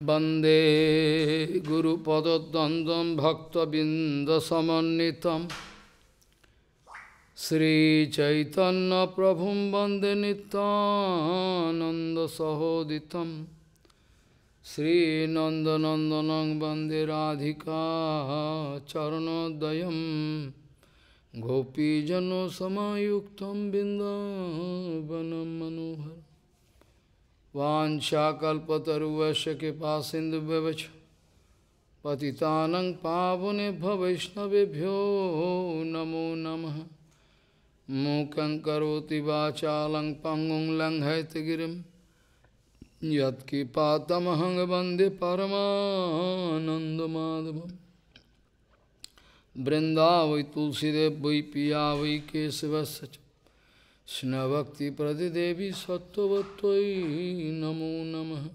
वन्दे गुरुपदद्वन्द्वं भक्तबिन्दसमन्वितं श्रीचैतन्यप्रभुं वन्दे नितानन्दसहोदितं श्रीनन्दनन्दनं वन्दे राधिका चरणोदयं गोपीजनसमायुक्तं बिन्दावनं मनोहर वाञ्छाकल्पतरुवस्य कृपा सिन्धुव्यवच पतितानं पावनेभ्य वैष्णवेभ्यो नमो नमः। मूकं करोति वाचालं पङ्गुं लङ्घयतगिरिं यत्किपातमहं वंदे परमानन्दमाधवं वृन्दावै तुलसीदेव वै पिया वै केशवस्य च Snavakti Sattvatvai Namo Namaha.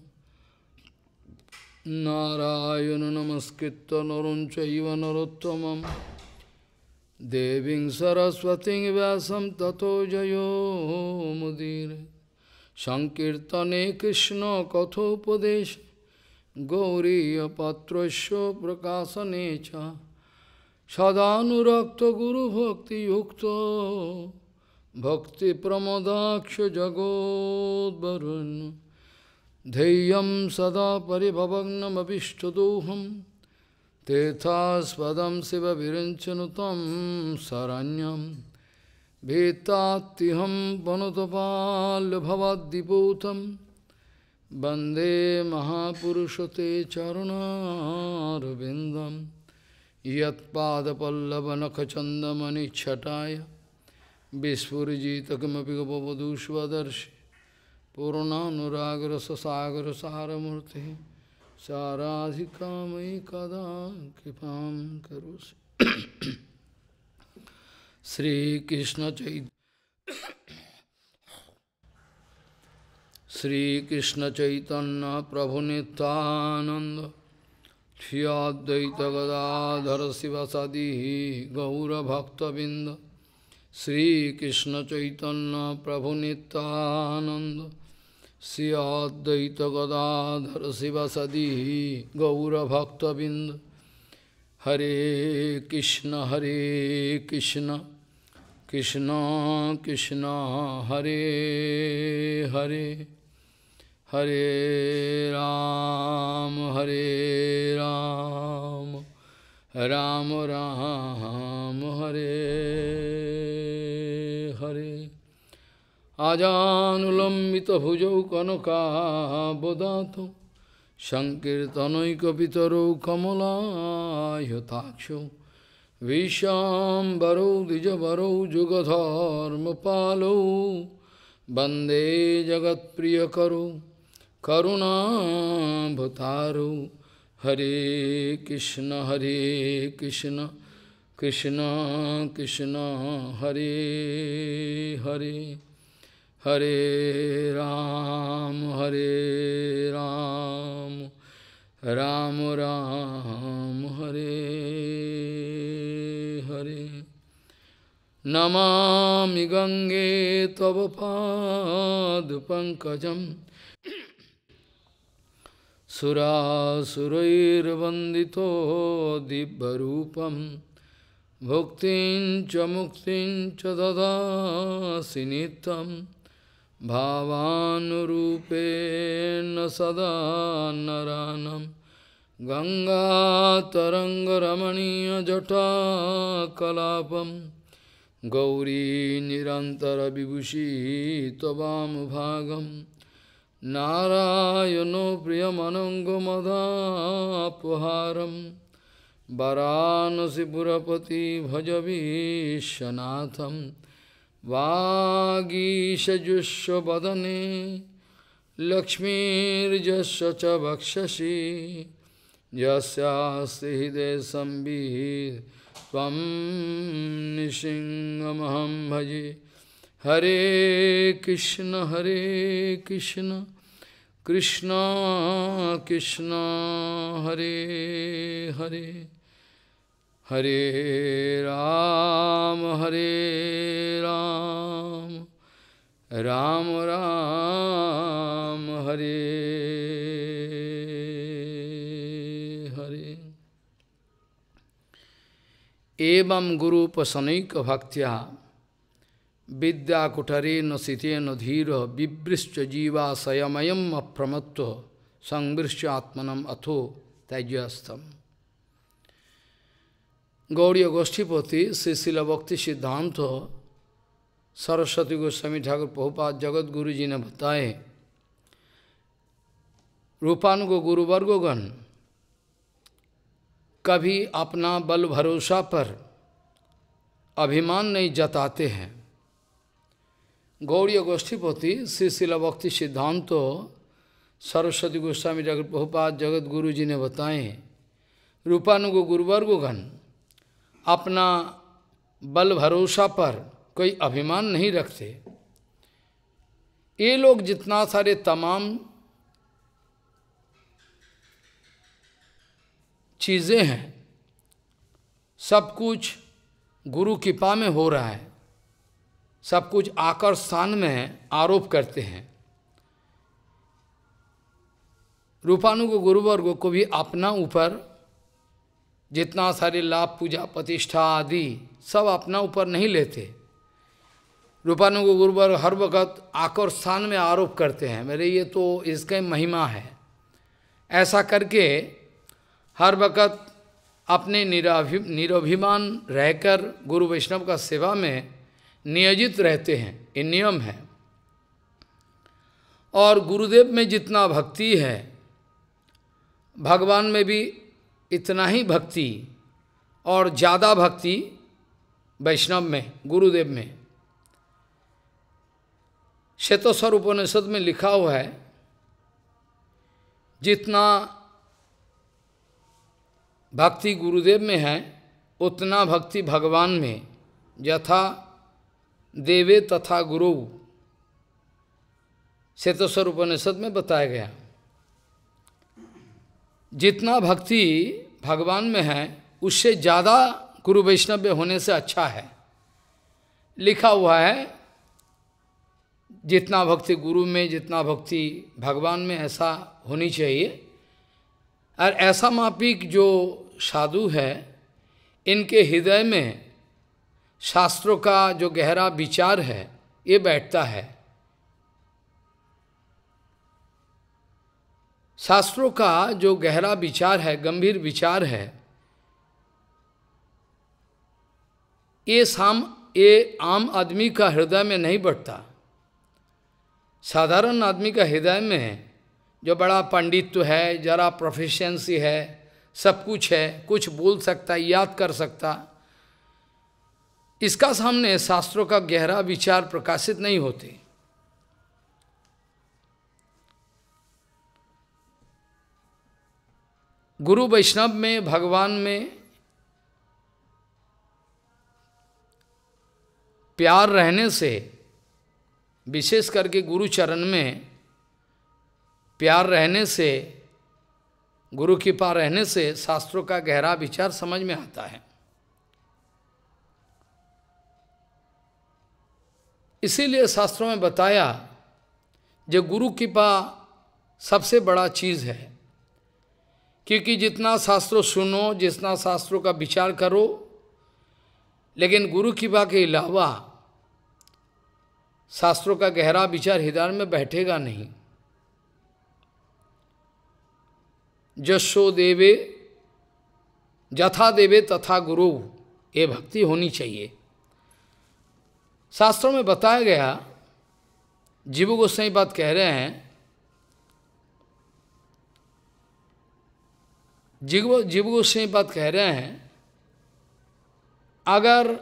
Narayana Namaskritta Narunchaiva Narottamam. Deving Saraswati Vyasam Tato Jayo Mudire. Sankirtane Krishna Kathopadesh Gauriya Patrasya Prakasanecha Sadhanurakta Guru Bhakti Yukta भक्तिप्रमदाक्ष जगोद्वरुन् धैर्यं सदा परिभवग्नमभिष्टदोहं तेथास्पदं शिवविरञ्चनु तं शरण्यं भीतात्तिहं वनुतपाल्यभवद्दिपूतं वन्दे महापुरुषते चरुणारविन्दं यत्पादपल्लवनखचन्दमनिच्छटाय विस्फुजितकमपिगपवधूष्वदर्शि पूर्णानुरागरसागर सारमूर्ति साराधिका मयि कदा कृपा करोसि श्रीकृष्ण चैत श्रीकृष्ण चैतन्य प्रभु नितानंद श्रियादतगदाधर शिव सदी गौरभक्तबिंद Sri Krishna Chaitanya Prabhu Nityananda Sri Advaita Gadadhara Sivasadi Gaura Bhakta Binda Hare Krishna Hare Krishna Krishna Krishna Hare Hare Hare Ram Hare Ram Ram Ram Hare আজানুলম্বিতভুজৌ কনকাবদাত সংকীর্তনৈকপিতরৌ কমলায়তাক্ষ বিশ্বাম্বরৌ দ্বিজবরৌ যুগধর্মপালৌ বন্দে জগৎপ্রিয়করৌ করুণাভতারৌ হরে কৃষ্ণ হরে Krishna Krishna Krishna Hare Hare Hare Ram, Hare Ram, Ram Ram, Hare Hare. Namami Gange Tavapad Pankajam Surasurairvandito Dibbarupam Bhuktin Chamuktin Chadada Sinitam भावानुरूपेण सदा नरानं गङ्गातरङ्गरमणीयजटाकलापं Gauri निरन्तरविभूषी त्ववामभागम् Narayano Priyamanangamadapuharam Varanasi Purapati Bhajavishanatham वागीशजुस्वदने लक्ष्मीजस्वच वक्षसी जस्यास्ति हृदय भजे। हरे कृष्ण हरे कृष्ण कृष्ण कृष्ण हरे, हरे। Hare Ram, Hare Ram, Ram Ram, Hare Hare. Evam Guru Pasanik Bhaktya Vidya Kutare Nasite Nadhira Vibrischa Jiva Sayamayam Apramatto Sangbrischa Atmanam Atho Tajyastam गौड़ी गोष्ठीपति श्री शिल भक्ति सिद्धांत सरस्वती गोस्वामी ठाकुर प्रभुपाद जगत गुरु जी ने बताए, रूपानुगो गुरुवर्गोगण, कभी अपना बल भरोसा पर अभिमान नहीं जताते हैं। गौड़ी गोष्ठीपति श्री शिला भक्ति सिद्धांत सरस्वती गोस्वामी जगत बहुपात जगत गुरु जी ने बताए, रूपानुगो गुरुवर्गोगण अपना बल भरोसा पर कोई अभिमान नहीं रखते। ये लोग जितना सारे तमाम चीज़ें हैं, सब कुछ गुरु कृपा में हो रहा है, सब कुछ आकर स्थान में आरोप करते हैं। रूपानु को गुरुवर्ग को भी अपना ऊपर जितना सारे लाभ, पूजा, प्रतिष्ठा आदि सब अपना ऊपर नहीं लेते। रूपानु गुरुवर्ग हर वक्त आकर स्थान में आरोप करते हैं, मेरे ये तो इसका महिमा है। ऐसा करके हर वक्त अपने निराभि, निराभिमान रहकर गुरु वैष्णव का सेवा में नियोजित रहते हैं। ये नियम है। और गुरुदेव में जितना भक्ति है, भगवान में भी इतना ही भक्ति और ज़्यादा भक्ति वैष्णव में, गुरुदेव में। श्वेतस्वर उपनिषद में लिखा हुआ है, जितना भक्ति गुरुदेव में है, उतना भक्ति भगवान में, यथा देवे तथा गुरु। श्वेतस्वर उपनिषद में बताया गया। जितना भक्ति भगवान में है, उससे ज़्यादा गुरु वैष्णव्य होने से अच्छा है। लिखा हुआ है, जितना भक्ति गुरु में, जितना भक्ति भगवान में, ऐसा होनी चाहिए। और ऐसा मापिक जो साधु है, इनके हृदय में शास्त्रों का जो गहरा विचार है, ये बैठता है। शास्त्रों का जो गहरा विचार है, गंभीर विचार है, ये साम, ये आम आदमी का हृदय में नहीं बढ़ता। साधारण आदमी का हृदय में जो बड़ा पंडित्व है, जरा प्रोफिशिएंसी है, सब कुछ है, कुछ बोल सकता, याद कर सकता, इसका सामने शास्त्रों का गहरा विचार प्रकाशित नहीं होते। गुरु वैष्णव में, भगवान में प्यार रहने से, विशेष करके गुरु चरण में, प्यार रहने से, गुरु कृपा रहने से शास्त्रों का गहरा विचार समझ में आता है। इसीलिए शास्त्रों में बताया, जो गुरु कृपा सबसे बड़ा चीज़ है। क्योंकि जितना शास्त्रों सुनो, जितना शास्त्रों का विचार करो, लेकिन गुरु कृपा के अलावा शास्त्रों का गहरा विचार हृदय में बैठेगा नहीं। जशो देवे, जथा देवे तथा गुरु, ये भक्ति होनी चाहिए। शास्त्रों में बताया गया, जीव गोस्वाई बात कह रहे हैं जीव जीव गोस्वाई बात कह रहे हैं, अगर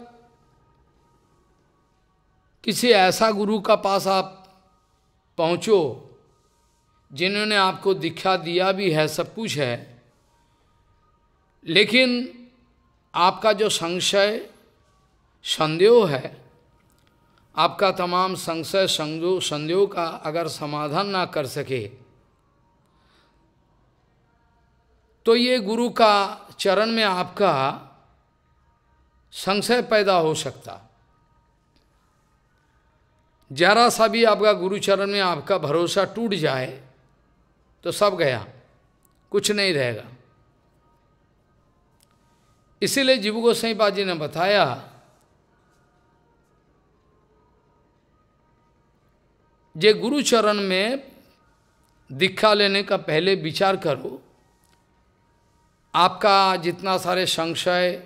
किसी ऐसा गुरु का पास आप पहुँचो, जिन्होंने आपको दीक्षा दिया भी है, सब कुछ है, लेकिन आपका जो संशय, संदेह है, आपका तमाम संशय संदेह का अगर समाधान ना कर सके तो ये गुरु का चरण में आपका संशय पैदा हो सकता। जरा सा भी आपका गुरु चरण में आपका भरोसा टूट जाए तो सब गया, कुछ नहीं रहेगा। इसीलिए जीव गोसाई बाजी ने बताया, जे गुरु चरण में दीक्षा लेने का पहले विचार करो आपका जितना सारे संशय,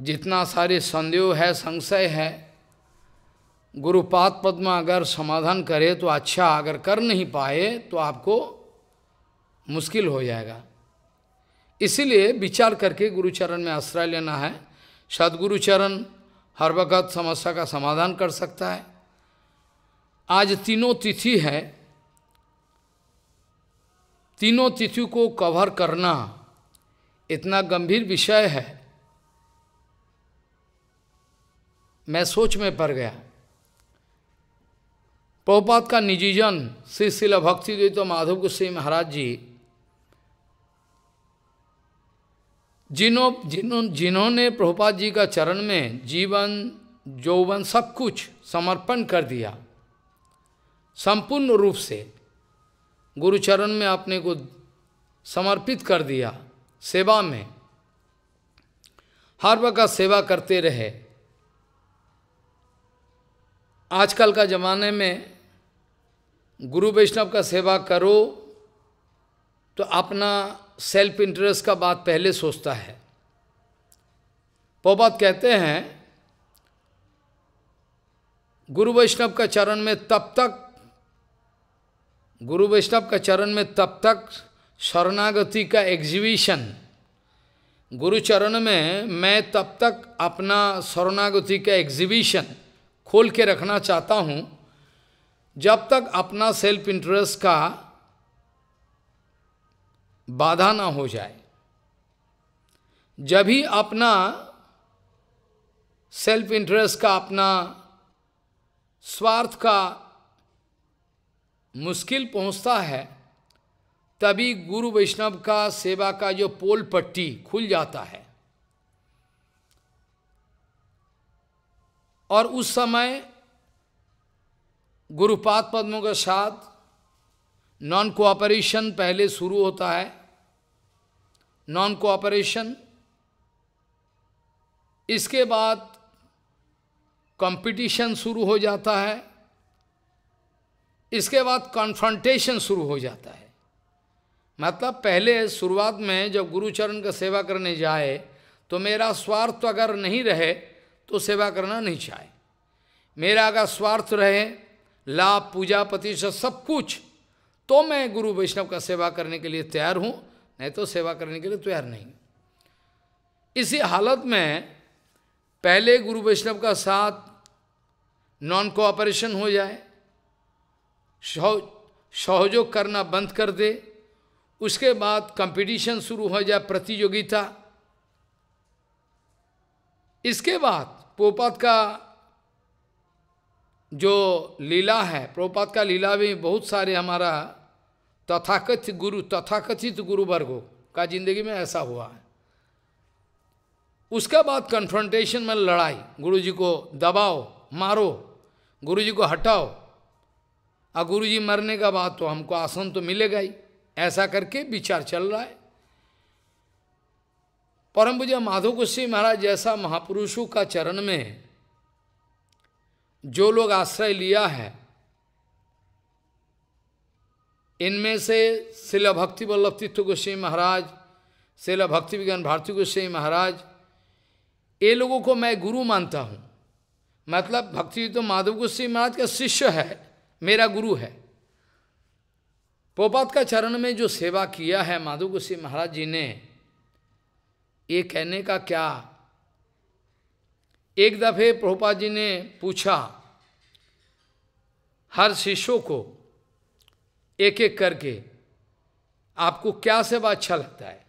जितना सारे संदेह है, संशय है गुरुपाद पद्म अगर समाधान करे तो अच्छा अगर कर नहीं पाए तो आपको मुश्किल हो जाएगा। इसीलिए विचार करके गुरुचरण में आश्रय लेना है। सदगुरुचरण हर वक्त समस्या का समाधान कर सकता है। आज तीनों तिथि है। तीनों तिथि को कवर करना इतना गंभीर विषय है। मैं सोच में पड़ गया। प्रभुपात का निजीजन श्री शिला भक्ति तो माधव गोस्वी महाराज जी, जिन्हों जिन्हों, जिन्होंने प्रभुपाद जी का चरण में जीवन जौवन सब कुछ समर्पण कर दिया, संपूर्ण रूप से। गुरुचरण में अपने को समर्पित कर दिया सेवा में। हर वक्त सेवा करते रहे। आजकल का ज़माने में गुरु वैष्णव का सेवा करो तो अपना सेल्फ इंटरेस्ट का बात पहले सोचता है। बात कहते हैं, गुरु वैष्णव का चरण में तब तक गुरु वैष्णव का चरण में तब तक शरणागति का एग्जीबिशन गुरु चरण में मैं तब तक अपना शरणागति का एग्जीबिशन खोल के रखना चाहता हूँ। जब तक अपना सेल्फ इंटरेस्ट का बाधा ना हो जाए। जब ही अपना सेल्फ इंटरेस्ट का, अपना स्वार्थ का मुश्किल पहुँचता है, तभी गुरु वैष्णव का सेवा का जो पोल पट्टी खुल जाता है। और उस समय गुरुपाद पद्मों के साथ नॉन कोऑपरेशन पहले शुरू होता है। नॉन कोऑपरेशन इसके बाद कंपटीशन शुरू हो जाता है। इसके बाद कॉन्फ्रंटेशन शुरू हो जाता है। मतलब पहले शुरुआत में जब गुरुचरण का सेवा करने जाए तो मेरा स्वार्थ अगर नहीं रहे तो सेवा करना नहीं चाहे। मेरा अगर स्वार्थ रहे, लाभ, पूजा प्रतिशत सब कुछ तो मैं गुरु वैष्णव का सेवा करने के लिए तैयार हूँ, नहीं तो सेवा करने के लिए तैयार नहीं। इसी हालत में पहले गुरु वैष्णव का साथ नॉन कोऑपरेशन हो जाए सहयोग करना बंद कर दे। उसके बाद कंपटीशन शुरू हो जाए प्रतियोगिता। इसके बाद पोपात का जो लीला है, प्रोपात का लीला भी बहुत सारे हमारा तथाकथित गुरु तथाकथित गुरु वर्गों का ज़िंदगी में ऐसा हुआ है। उसके बाद कन्फ्रंटेशन में लड़ाई। गुरु जी को दबाओ, मारो। गुरु जी को हटाओ। और गुरु जी मरने का बाद तो हमको आसन तो मिलेगा ही ऐसा करके विचार चल रहा है। परम पूजा माधव गोस्वी महाराज जैसा महापुरुषों का चरण में जो लोग आश्रय लिया है, इनमें से शिला भक्ति वल्लभ तीर्थ गोस्वी महाराज, शिला भक्ति विज्ञान भारती गोस्वी महाराज, ये लोगों को मैं गुरु मानता हूँ। मतलब भक्ति तो माधव गोस्वी महाराज का शिष्य है। मेरा गुरु है। पोपात का चरण में जो सेवा किया है माधु गोस्वी महाराज जी ने, ये कहने का क्या? एक दफे प्रभुपा जी ने पूछा, हर शिष्यों को एक एक करके, आपको क्या सेवा अच्छा लगता है?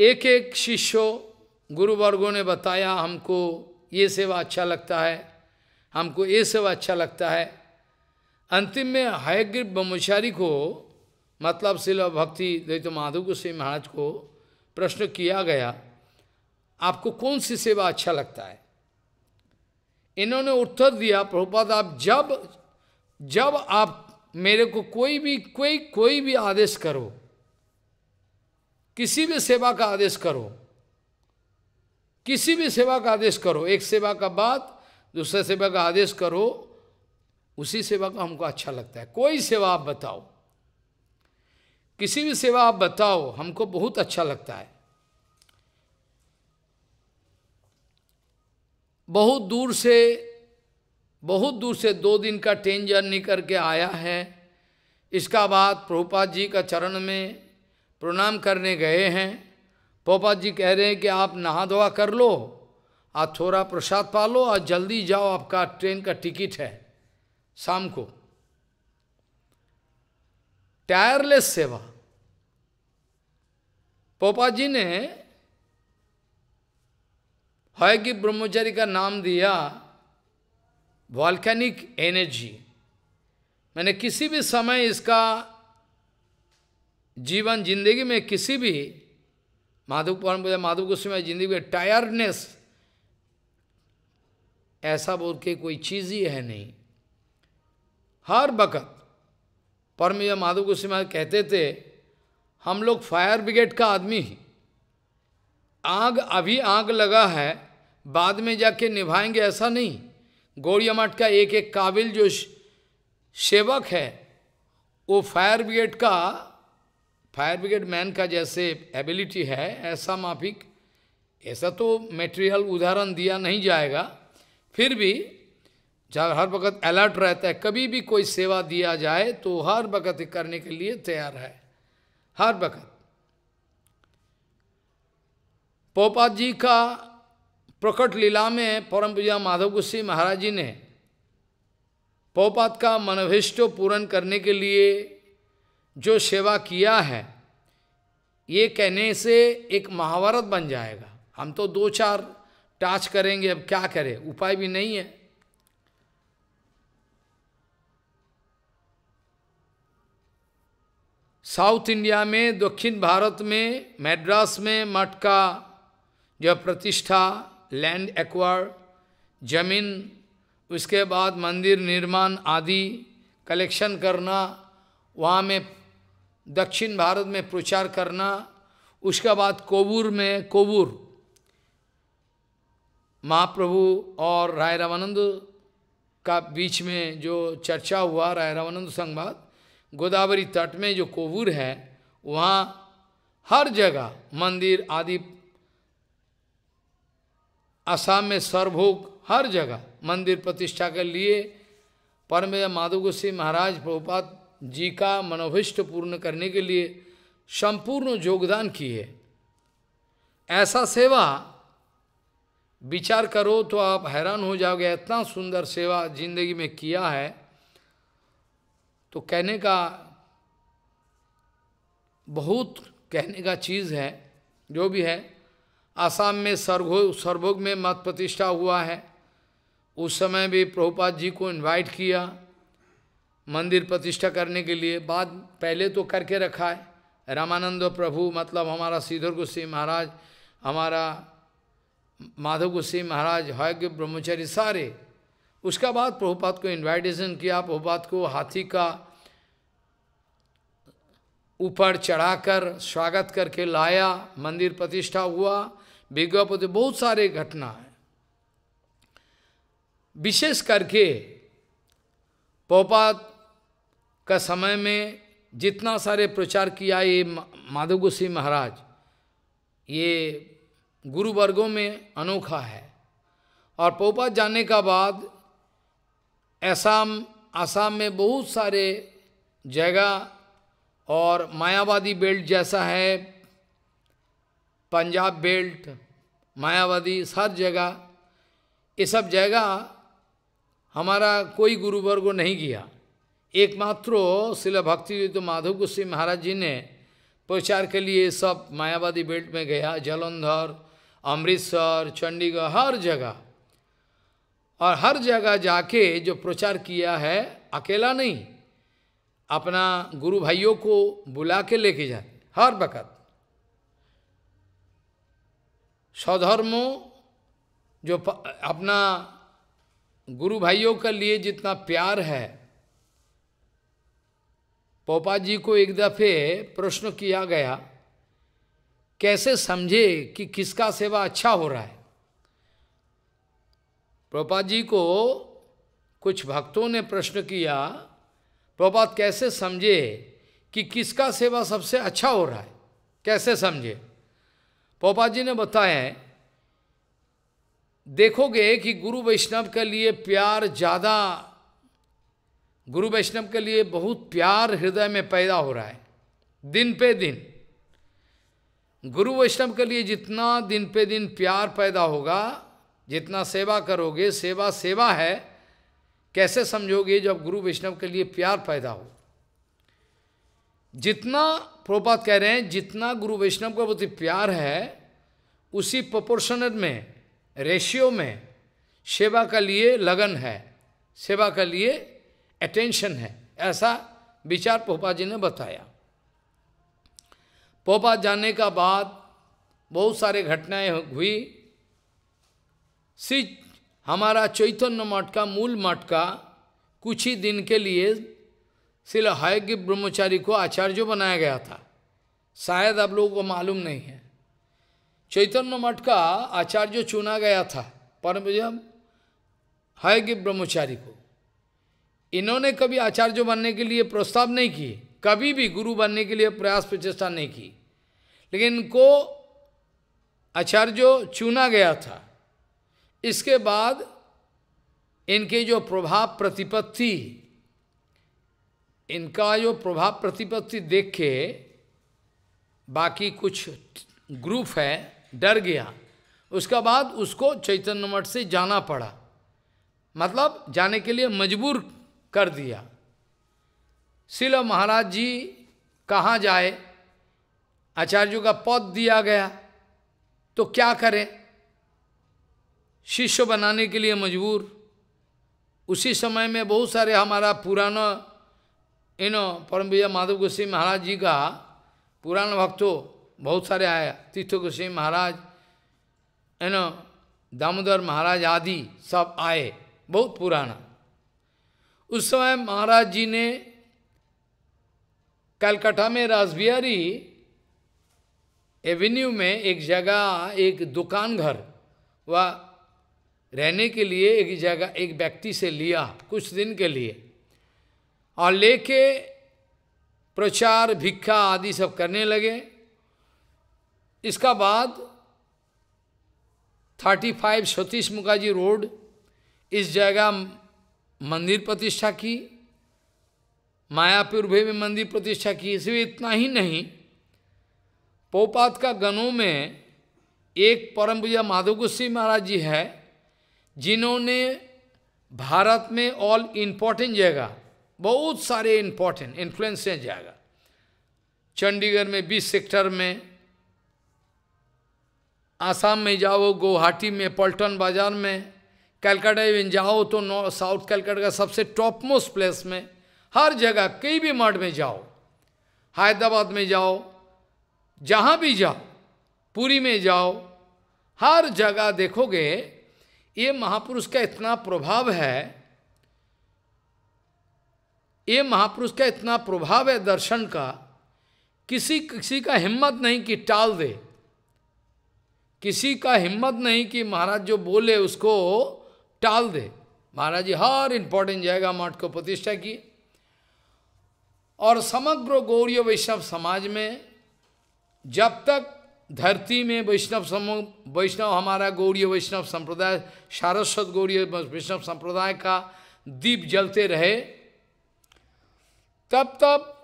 एक एक शिष्यों, गुरुवर्गों ने बताया हमको ये सेवा अच्छा लगता है, हमको ये सेवा अच्छा लगता है। अंतिम में हयग्रीव ब्रह्मचारी को मतलब शिल भक्ति द्वैत माधव गोस्वी महाराज को प्रश्न किया गया, आपको कौन सी सेवा अच्छा लगता है? इन्होंने उत्तर दिया, प्रभुपाद, आप जब जब आप मेरे को कोई भी, कोई कोई भी आदेश करो, किसी भी सेवा का आदेश करो किसी भी सेवा का आदेश करो। एक सेवा का बाद दूसरे सेवा का आदेश करो, उसी सेवा का हमको अच्छा लगता है। कोई सेवा आप बताओ। किसी भी सेवा आप बताओ, हमको बहुत अच्छा लगता है। बहुत दूर से, बहुत दूर से दो दिन का ट्रेन जर्नी करके आया है। इसका बाद प्रभुपाद जी का चरण में प्रणाम करने गए हैं। प्रभुपाद जी कह रहे हैं कि आप नहा धोआ कर लो आप थोड़ा प्रसाद पा लो और जल्दी जाओ, आपका ट्रेन का टिकट है, शाम को। टायरलेस सेवा। पोपा जी ने है कि ब्रह्मचारी का नाम दिया वॉल्केनिक एनर्जी मैंने किसी भी समय इसका जीवन, ज़िंदगी में किसी भी माधव पुराण माधव गोस्वामी ज़िंदगी में टायर्डनेस ऐसा बोल के कोई चीज़ ही है नहीं। हर वक़्त परम माधव गोस्वामी कहते थे, हम लोग फायर ब्रिगेड का आदमी ही। आग, अभी आग लगा है, बाद में जाके निभाएँगे ऐसा नहीं। गौड़िया मठ का एक एक काबिल जो सेवक है, वो फायर ब्रिगेड का फायर ब्रिगेड मैन का जैसे एबिलिटी है, ऐसा माफिक, ऐसा तो मेटेरियल उदाहरण दिया नहीं जाएगा। फिर भी जब हर वक्त अलर्ट रहता है, कभी भी कोई सेवा दिया जाए तो हर वक्त करने के लिए तैयार है। हर वक्त। पोपात जी का प्रकट लीला में परम पूजा माधव गुस्सी महाराज जी ने पोपात का मनोभिष्ट पूर्ण करने के लिए जो सेवा किया है, ये कहने से एक महाभारत बन जाएगा। हम तो दो चार टाच करेंगे, अब क्या करें? उपाय भी नहीं है। साउथ इंडिया में, दक्षिण भारत में मैड्रास में मठ का जो प्रतिष्ठा, लैंड एक्वायर, ज़मीन, उसके बाद मंदिर निर्माण आदि, कलेक्शन करना, वहाँ में दक्षिण भारत में प्रचार करना, उसके बाद कोबूर में कोबूर महाप्रभु और राय रामानंद का बीच में जो चर्चा हुआ, राय रामानंद संवाद, गोदावरी तट में जो कोबूर है, वहाँ हर जगह मंदिर आदि असम में सर्वभोग हर जगह मंदिर प्रतिष्ठा के लिए परम माधव गोस्वी महाराज प्रभुपात जी का मनोभिष्ट पूर्ण करने के लिए संपूर्ण योगदान किए ऐसा सेवा, विचार करो तो आप हैरान हो जाओगे, इतना सुंदर सेवा ज़िंदगी में किया है। तो कहने का, बहुत कहने का चीज़ है, जो भी है, आसाम में सर्वो सर्वभोग में मत प्रतिष्ठा हुआ है। उस समय भी प्रभुपाद जी को इनवाइट किया। मंदिर प्रतिष्ठा करने के लिए, बाद पहले तो करके रखा है। रामानंद प्रभु मतलब हमारा श्रीधर गोस्वी महाराज, हमारा माधव गोस्वी महाराज हयज्ञ ब्रह्मचारी सारे। उसका बाद प्रभुपात को इनवाइटेशन किया प्रभुपात को हाथी का ऊपर चढ़ाकर स्वागत करके लाया। मंदिर प्रतिष्ठा हुआ, विज्ञापति, बहुत सारे घटना है। विशेष करके पोपात का समय में जितना सारे प्रचार किया ये माधव गोस्वी महाराज, ये गुरु वर्गों में अनोखा है। और पोपा जाने का बाद असम आसाम में बहुत सारे जगह और मायावादी बेल्ट जैसा है, पंजाब बेल्ट, मायावादी, हर जगह, ये सब जगह हमारा कोई गुरुवर्ग नहीं किया एकमात्र शिल भक्ति तो माधव गोस्वी महाराज जी ने प्रचार के लिए सब मायावादी बेल्ट में गया, जलंधर, अमृतसर, चंडीगढ़, हर जगह। और हर जगह जाके जो प्रचार किया है, अकेला नहीं, अपना गुरु भाइयों को बुला के लेके जाते हर वक़्त। स्वधर्मो जो अपना गुरु भाइयों के लिए जितना प्यार है पोपा जी को एक दफे प्रश्न किया गया, कैसे समझे कि किसका सेवा अच्छा हो रहा है? प्रभुपाद जी को कुछ भक्तों ने प्रश्न किया प्रभुपाद कैसे समझे कि किसका सेवा सबसे अच्छा हो रहा है? कैसे समझे? प्रभुपाद जी ने बताया, देखोगे कि गुरु वैष्णव के लिए प्यार ज़्यादा गुरु वैष्णव के लिए बहुत प्यार हृदय में पैदा हो रहा है। दिन पे दिन। गुरु वैष्णव के लिए जितना दिन पे दिन प्यार पैदा होगा, जितना सेवा करोगे, सेवा सेवा है, कैसे समझोगे जब गुरु वैष्णव के लिए प्यार पैदा हो? जितना प्रोपात कह रहे हैं, जितना गुरु वैष्णव का प्रति प्यार है, उसी प्रोपोर्शनल में रेशियो में सेवा के लिए लगन है। सेवा के लिए अटेंशन है। ऐसा विचार पोपा जी ने बताया। पोपा जाने का बाद बहुत सारे घटनाएँ हुई। श्री हमारा चैतन्य मठ का मूल मठ का कुछ ही दिन के लिए श्री हायज्ञ ब्रह्मचारी को आचार्य बनाया गया था। शायद आप लोगों को मालूम नहीं है। चैतन्य मठ का आचार्य चुना गया था, परम हायज्ञ ब्रह्मचारी को। इन्होंने कभी आचार्य बनने के लिए प्रस्ताव नहीं किए, कभी भी गुरु बनने के लिए प्रयास प्रचेष्टा नहीं की। लेकिन इनको आचार्य चुना गया था। इसके बाद इनके जो प्रभाव प्रतिपत्ति, इनका जो प्रभाव प्रतिपत्ति देख के बाकी कुछ ग्रुप है, डर गया। उसका बाद उसको चैतन्य मठ से जाना पड़ा। मतलब जाने के लिए मजबूर कर दिया। शिल महाराज जी कहाँ जाए? आचार्यों का पद दिया गया। तो क्या करें? शिष्य बनाने के लिए मजबूर। उसी समय में बहुत सारे हमारा पुराना, इन परम विजय माधव गोस्वी महाराज जी का पुराना भक्तों, बहुत सारे आया तीर्थ गोस्वी महाराज, इन दामोदर महाराज आदि सब आए, बहुत पुराना। उस समय महाराज जी ने कलकत्ता में राजबिहारी एवेन्यू में एक जगह, एक दुकान घर व रहने के लिए एक जगह, एक व्यक्ति से लिया कुछ दिन के लिए। और लेके प्रचार, भिक्षा आदि सब करने लगे। इसका बाद 35 सतीश मुखाजी रोड इस जगह मंदिर प्रतिष्ठा की, मायापुर में मंदिर प्रतिष्ठा की इसलिए इतना ही नहीं, पोपात का गणों में एक परम पूजा माधव गुस्सी महाराज जी है, जिन्होंने भारत में ऑल इम्पोर्टेंट जगह, बहुत सारे इम्पोर्टेंट इन्फ्लुएंस जगह। चंडीगढ़ में 20 सेक्टर में, आसाम में जाओ, गुवाहाटी में, पल्टन बाज़ार में कलकत्ता में जाओ तो साउथ कलकत्ता का सबसे टॉप मोस्ट प्लेस में, हर जगह कई भी मठ में जाओ, हैदराबाद में जाओ, जहाँ भी जाओ, पुरी में जाओ, हर जगह देखोगे, ये महापुरुष का इतना प्रभाव है, ये महापुरुष का इतना प्रभाव है दर्शन का, किसी किसी का हिम्मत नहीं कि टाल दे, किसी का हिम्मत नहीं कि महाराज जो बोले उसको टाल दे। महाराज जी, हर इंपॉर्टेंट जाएगा मठ को प्रतिष्ठा की। और समग्र गौरी वैष्णव समाज में जब तक धरती में वैष्णव समूह वैष्णव हमारा गौरी वैष्णव संप्रदाय, सारस्वत गौरी वैष्णव संप्रदाय का दीप जलते रहे, तब तब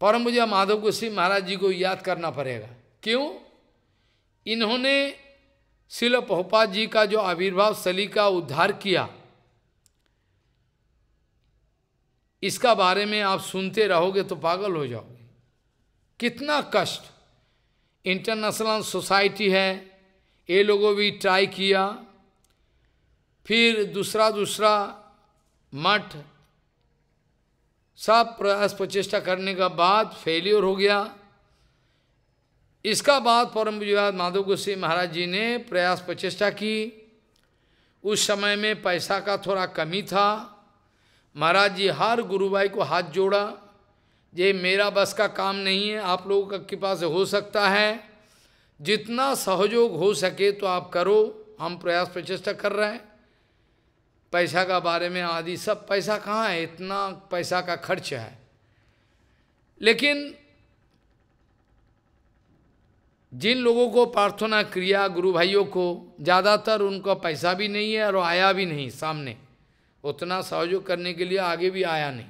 परम पूजा माधव गोस्वी महाराज जी को याद करना पड़ेगा। क्यों? इन्होंने शिल पहुपात जी का जो आविर्भाव स्थली का उद्धार किया, इसका बारे में आप सुनते रहोगे तो पागल हो जाओगे। कितना कष्ट। इंटरनेशनल सोसाइटी है, ये लोगों भी ट्राई किया, फिर दूसरा दूसरा मठ, सब प्रयास प्रचेष्टा करने का बाद फेलियर हो गया। इसका बाद परम विवाद माधव गोस्वी महाराज जी ने प्रयास प्रचेष्टा की। उस समय में पैसा का थोड़ा कमी था। महाराज जी हर गुरु भाई को हाथ जोड़ा। ये मेरा बस का काम नहीं है, आप लोगों का कृपा से हो सकता है। जितना सहयोग हो सके तो आप करो, हम प्रयास प्रचेष्टा कर रहे हैं। पैसा का बारे में आदि सब, पैसा कहाँ है? इतना पैसा का खर्च है। लेकिन जिन लोगों को प्रार्थना क्रिया गुरु भाइयों को, ज़्यादातर उनका पैसा भी नहीं है और आया भी नहीं सामने। उतना सहयोग करने के लिए आगे भी आया नहीं।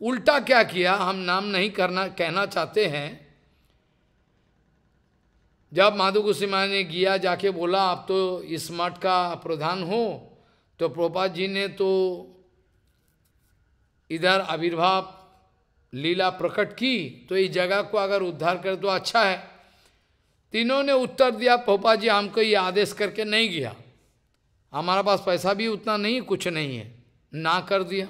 उल्टा क्या किया, हम नाम नहीं करना, कहना चाहते हैं। जब माधु कुसिमा ने गया जाके बोला, आप तो इस मठ का प्रधान हो तो प्रोपा जी ने तो इधर आविर्भाव लीला प्रकट की तो इस जगह को अगर उद्धार कर तो अच्छा है। तीनों ने उत्तर दिया, पोपा जी, हमको ये आदेश करके नहीं गया। हमारा पास पैसा भी उतना नहीं, कुछ नहीं है। ना कर दिया।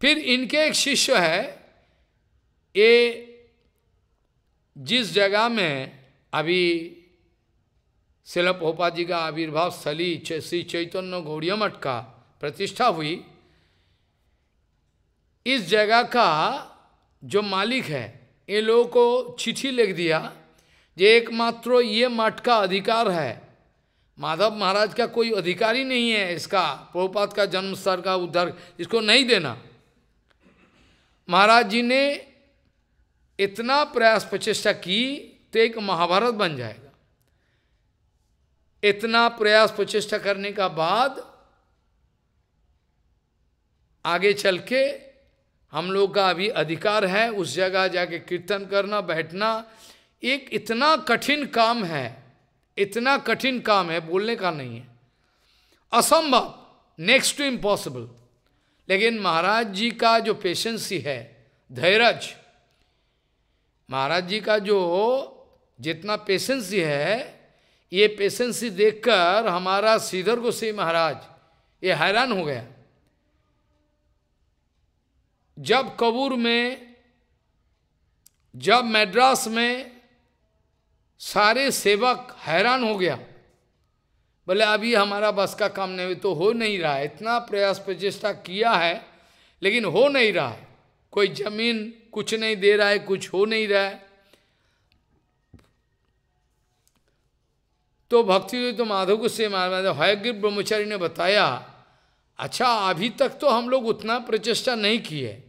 फिर इनके एक शिष्य है ये जिस जगह में अभी शिल पोपा जी का आविर्भाव स्थली श्री चैतन्य गौड़िया मठ का प्रतिष्ठा हुई, इस जगह का जो मालिक है ये लोगों को चिट्ठी लिख दिया ये एकमात्र ये मठ का अधिकार है। माधव महाराज का कोई अधिकार ही नहीं है इसका। प्रभुपात का जन्म स्तर का उद्धार इसको नहीं देना। महाराज जी ने इतना प्रयास प्रचेष्टा की तो एक महाभारत बन जाएगा। इतना प्रयास प्रचेष्टा करने का बाद आगे चल के हम लोग का अभी अधिकार है, उस जगह जाके कीर्तन करना, बैठना एक इतना कठिन काम है, इतना कठिन काम है, बोलने का नहीं है। असंभव नेक्स्ट टू इम्पॉसिबल लेकिन महाराज जी का जो पेशेंसी है, धैर्य, महाराज जी का जो जितना पेशेंसी है, ये पेशेंसी देखकर हमारा श्रीधर गोसाई महाराज, ये हैरान हो गया। जब कबूर में, जब मैड्रास में सारे सेवक हैरान हो गया। बोले, अभी हमारा बस का काम नहीं तो हो नहीं रहा है। इतना प्रयास प्रचेष्टा किया है, लेकिन हो नहीं रहा है। कोई ज़मीन कुछ नहीं दे रहा है, कुछ हो नहीं रहा है। तो भक्ति तो माधव को से हयग्रीव ब्रह्मचारी ने बताया अच्छा अभी तक तो हम लोग उतना प्रचेष्टा नहीं किए।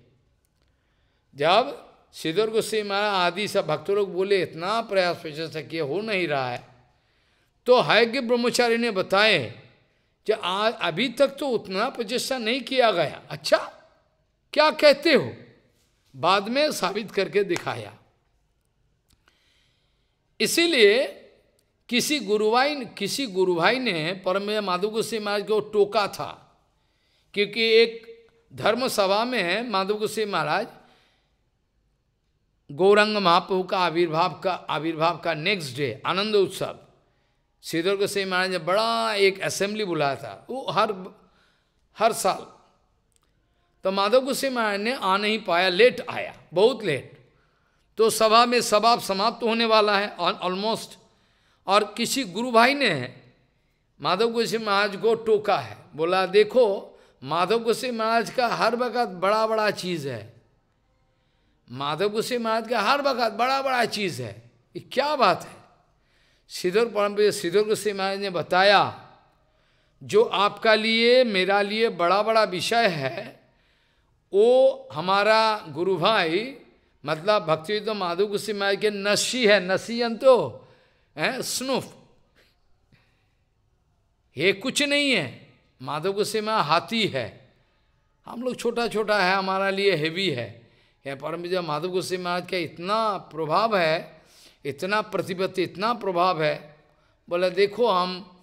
जब सिद्धर गोस्वी महाराज आदि सब भक्त लोग बोले, इतना प्रयास प्रचेषा किए, हो नहीं रहा है। तो हयज्ञ ब्रह्मचारी ने बताए कि आज अभी तक तो उतना प्रचेषा नहीं किया गया। अच्छा क्या कहते हो? बाद में साबित करके दिखाया। इसीलिए किसी गुरुभाई किसी गुरुभाई ने परम माधव गोस्वी महाराज को टोका था, क्योंकि एक धर्म सभा में माधव गोस्वी महाराज गौरंग महाप्रभु का आविर्भाव का आविर्भाव का नेक्स्ट डे आनंद उत्सव श्रीधर गोसाई महाराज ने बड़ा एक असेंबली बुलाया था। वो हर हर साल। तो माधव गोसाई महाराज ने आ नहीं पाया लेट आया, बहुत लेट तो सभा में सभा समाप्त होने वाला है ऑलमोस्ट और किसी गुरु भाई ने माधव गोसाई महाराज को टोका है। बोला, देखो, माधव गोसाई महाराज का हर वक्त बड़ा बड़ा चीज़ है। माधव गोसाई महाराज का हर वक्त बड़ा बड़ा चीज़ है। ये क्या बात है? सिद्धर परम सिद्धर गोसाई महाराज ने बताया, जो आपका लिए, मेरा लिए बड़ा बड़ा विषय है, वो हमारा गुरु भाई मतलब भक्ति तो माधव गुस्से महाराज के नशी है नसीयन तो है, स्नुफ। ये कुछ नहीं है। माधव गोसाई महाराज हाथी है। हम लोग छोटा छोटा है, हमारा लिए हेवी है। या परम विजय माधव गोस्वी महाराज का इतना प्रभाव है, इतना प्रतिपत्ति, इतना प्रभाव है? बोले, देखो हम,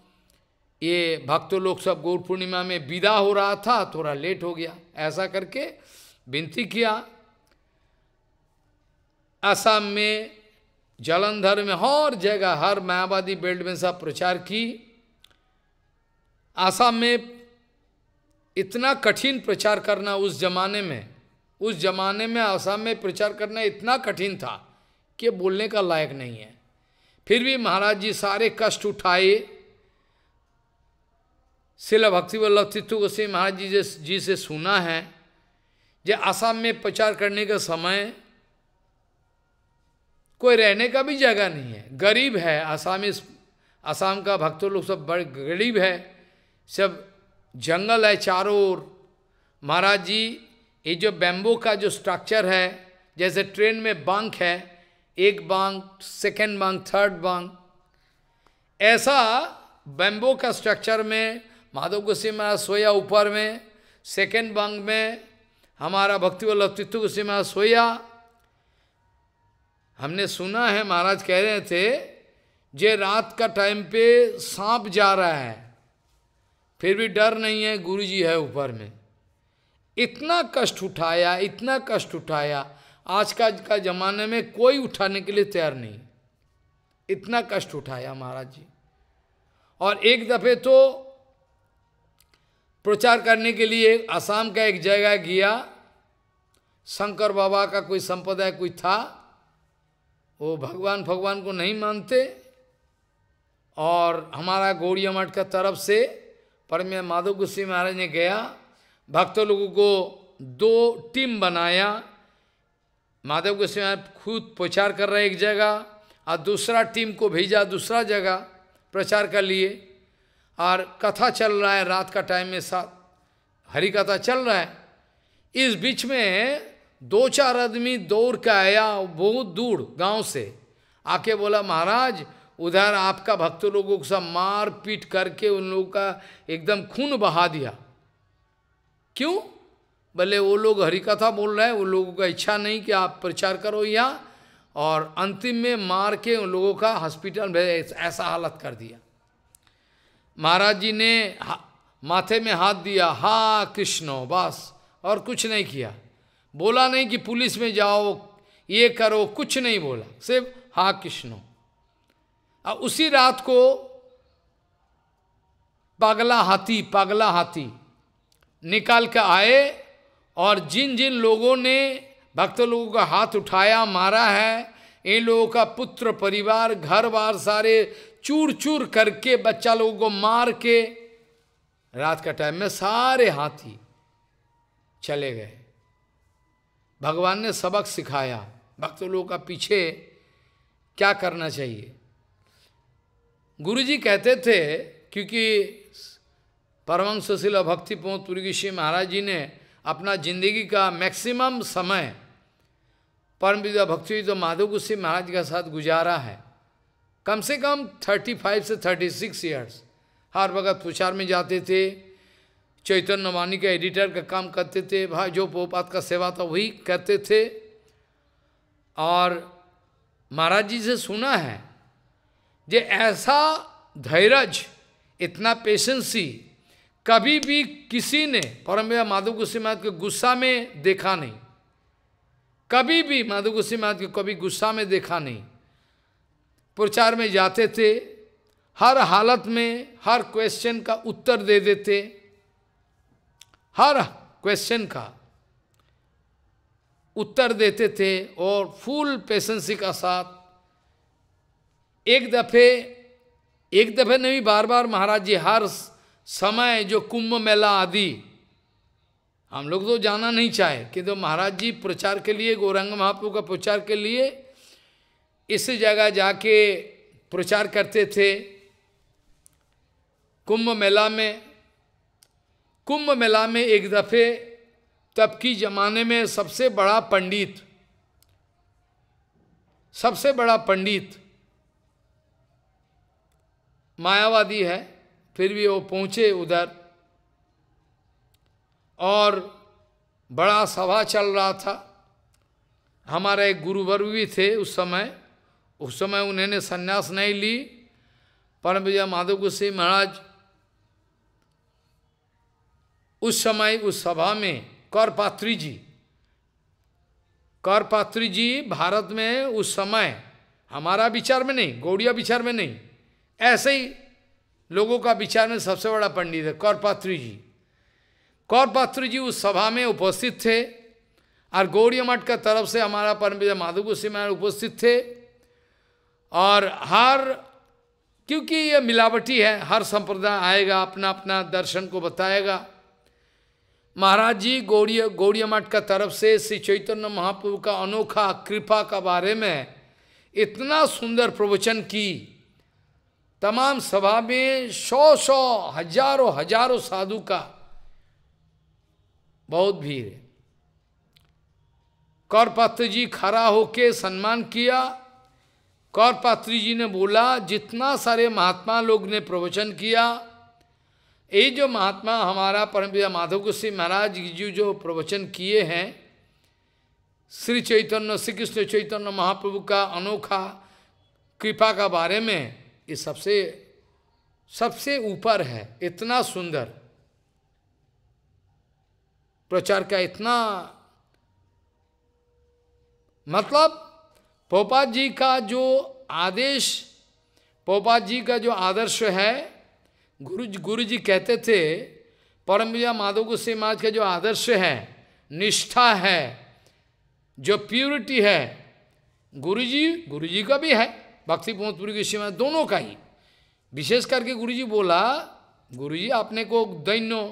ये भक्त लोग सब गौर पूर्णिमा में विदा हो रहा था, थोड़ा लेट हो गया। ऐसा करके विनती किया। असम में, जलंधर में हर जगह, हर मायावादी बेल्ट में सब प्रचार की। आसाम में इतना कठिन प्रचार करना उस जमाने में उस जमाने में, आसाम में प्रचार करना इतना कठिन था कि बोलने का लायक नहीं है। फिर भी महाराज जी सारे कष्ट उठाए। शिल भक्ति वल्लभ तित्व गोस्वी महाराज जी जी से सुना है जे असम में प्रचार करने का समय कोई रहने का भी जगह नहीं है। गरीब है, आसामी आसाम का भक्तों लोग सब बड़े गरीब है। सब जंगल है चारों ओर। महाराज जी ये जो बैम्बो का जो स्ट्रक्चर है, जैसे ट्रेन में बांक है, एक बांक सेकेंड बांक थर्ड बांक ऐसा बैम्बो का स्ट्रक्चर में, माधव गोस्वी महाराज सोया ऊपर में सेकेंड बांक में, हमारा भक्ति वल्लभ तित्व गोस्वी महाराज सोया। हमने सुना है, महाराज कह रहे थे, जे रात का टाइम पे सांप जा रहा है, फिर भी डर नहीं है गुरु जी है ऊपर में। इतना कष्ट उठाया, इतना कष्ट उठाया। आज का का जमाने में कोई उठाने के लिए तैयार नहीं। इतना कष्ट उठाया महाराज जी। और एक दफे तो प्रचार करने के लिए असम का एक जगह गया। शंकर बाबा का कोई संप्रदाय कोई था, वो भगवान भगवान को नहीं मानते। और हमारा गौड़िया मठ का तरफ़ से पर परम माधव गुस्सी महाराज ने गया। भक्तों लोगों को दो टीम बनाया। माधव गोस्वी महाराज खुद प्रचार कर रहे एक जगह, और दूसरा टीम को भेजा दूसरा जगह प्रचार कर लिए। और कथा चल रहा है रात का टाइम में साथ, हरी कथा चल रहा है। इस बीच में दो चार आदमी दौड़ के आया बहुत दूर गाँव से। आके बोला, महाराज, उधर आपका भक्त लोगों को सब मार पीट करके उन लोगों का एकदम खून बहा दिया। क्यों? भले वो लोग हरिकथा बोल रहे हैं, उन लोगों का इच्छा नहीं कि आप प्रचार करो यहाँ। और अंतिम में मार के उन लोगों का हॉस्पिटल ऐसा हालत कर दिया। महाराज जी ने माथे में हाथ दिया, हा कृष्णो, बस, और कुछ नहीं किया। बोला नहीं कि पुलिस में जाओ, ये करो, कुछ नहीं बोला, सिर्फ़ हा कृष्णो। उसी रात को पगला हाथी पगला हाथी निकाल के आए और जिन जिन लोगों ने भक्त लोगों का हाथ उठाया, मारा है, इन लोगों का पुत्र, परिवार घर बार सारे चूर चूर करके, बच्चा लोगों को मार के रात का टाइम में सारे हाथी चले गए। भगवान ने सबक सिखाया, भक्त लोगों का पीछे क्या करना चाहिए? गुरुजी कहते थे, क्योंकि परमंश सुशील भक्ति पहुँच पुरी महाराज जी ने अपना ज़िंदगी का मैक्सिमम समय परम विद्या भक्ति तो माधव गुस्सी महाराज के साथ गुजारा है। कम से कम 35 से 36 ईयर्स हर वक्त प्रचार में जाते थे, चैतन्य वाणी के एडिटर का काम करते थे, भाई जो पोपात का सेवा था वही करते थे। और महाराज जी से सुना है, जे ऐसा धैर्य, इतना पेशेंसी कभी भी किसी ने परम माधव गुस्सी महाराज के गुस्सा में देखा नहीं। कभी भी माधव गुस्सी महाराज को कभी गुस्सा में देखा नहीं। प्रचार में जाते थे, हर हालत में हर क्वेश्चन का उत्तर दे देते। हर क्वेश्चन का उत्तर देते थे और फुल पेशेंसी का साथ। एक दफे एक दफे नहीं बार बार महाराज जी हर समय जो कुंभ मेला आदि। हम लोग तो जाना नहीं चाहे किंतु तो महाराज जी प्रचार के लिए, गौरंग महाप्रभु का प्रचार के लिए इस जगह जाके प्रचार करते थे। कुंभ मेला में, कुंभ मेला में एक दफे तब की जमाने में सबसे बड़ा पंडित, सबसे बड़ा पंडित मायावादी है। फिर भी वो पहुँचे उधर। और बड़ा सभा चल रहा था। हमारे एक गुरुवर भी थे उस समय। उस समय उन्होंने संन्यास नहीं ली। परम विजय माधव गुस्सी महाराज उस समय उस सभा में करपात्री जी करपात्री जी भारत में उस समय हमारा विचार में नहीं, गौड़िया विचार में नहीं, ऐसे ही लोगों का विचार में सबसे बड़ा पंडित है करपात्री जी। कौरपात्र जी उस सभा में उपस्थित थे और गौड़ी मठ का तरफ़ से हमारा परम विजय माधव गोस्वी महाराज उपस्थित थे। और हर, क्योंकि ये मिलावटी है, हर संप्रदाय आएगा अपना अपना दर्शन को बताएगा। महाराज जी गौड़िया गौड़िया मठ का तरफ़ से श्री चैतन्य महाप्रभु का अनोखा कृपा का बारे में इतना सुंदर प्रवचन की तमाम सभा में सौ सौ, हज़ारों हज़ारों साधु का बहुत भीड़ है। कौरपात्र जी खड़ा होके सम्मान किया। कौरपात्री जी ने बोला, जितना सारे महात्मा लोग ने प्रवचन किया, ये जो महात्मा हमारा परम पिता माधव गोस्वी महाराज जी जो प्रवचन किए हैं, श्री चैतन्य, श्री कृष्ण चैतन्य महाप्रभु का अनोखा कृपा का बारे में ये सबसे सबसे ऊपर है, इतना सुंदर। प्रचार का इतना मतलब पोपा जी का जो आदेश, पोपा जी का जो आदर्श है, गुरु गुरु जी कहते थे, परम विजय माधव गोस्वी महाराज का जो आदर्श है, निष्ठा है, जो प्योरिटी है, गुरु जी गुरु जी का भी है। भक्ति पोतपुरी के महाराज दोनों का ही। विशेष करके गुरु जी बोला गुरु जी आपने को दैन्यो,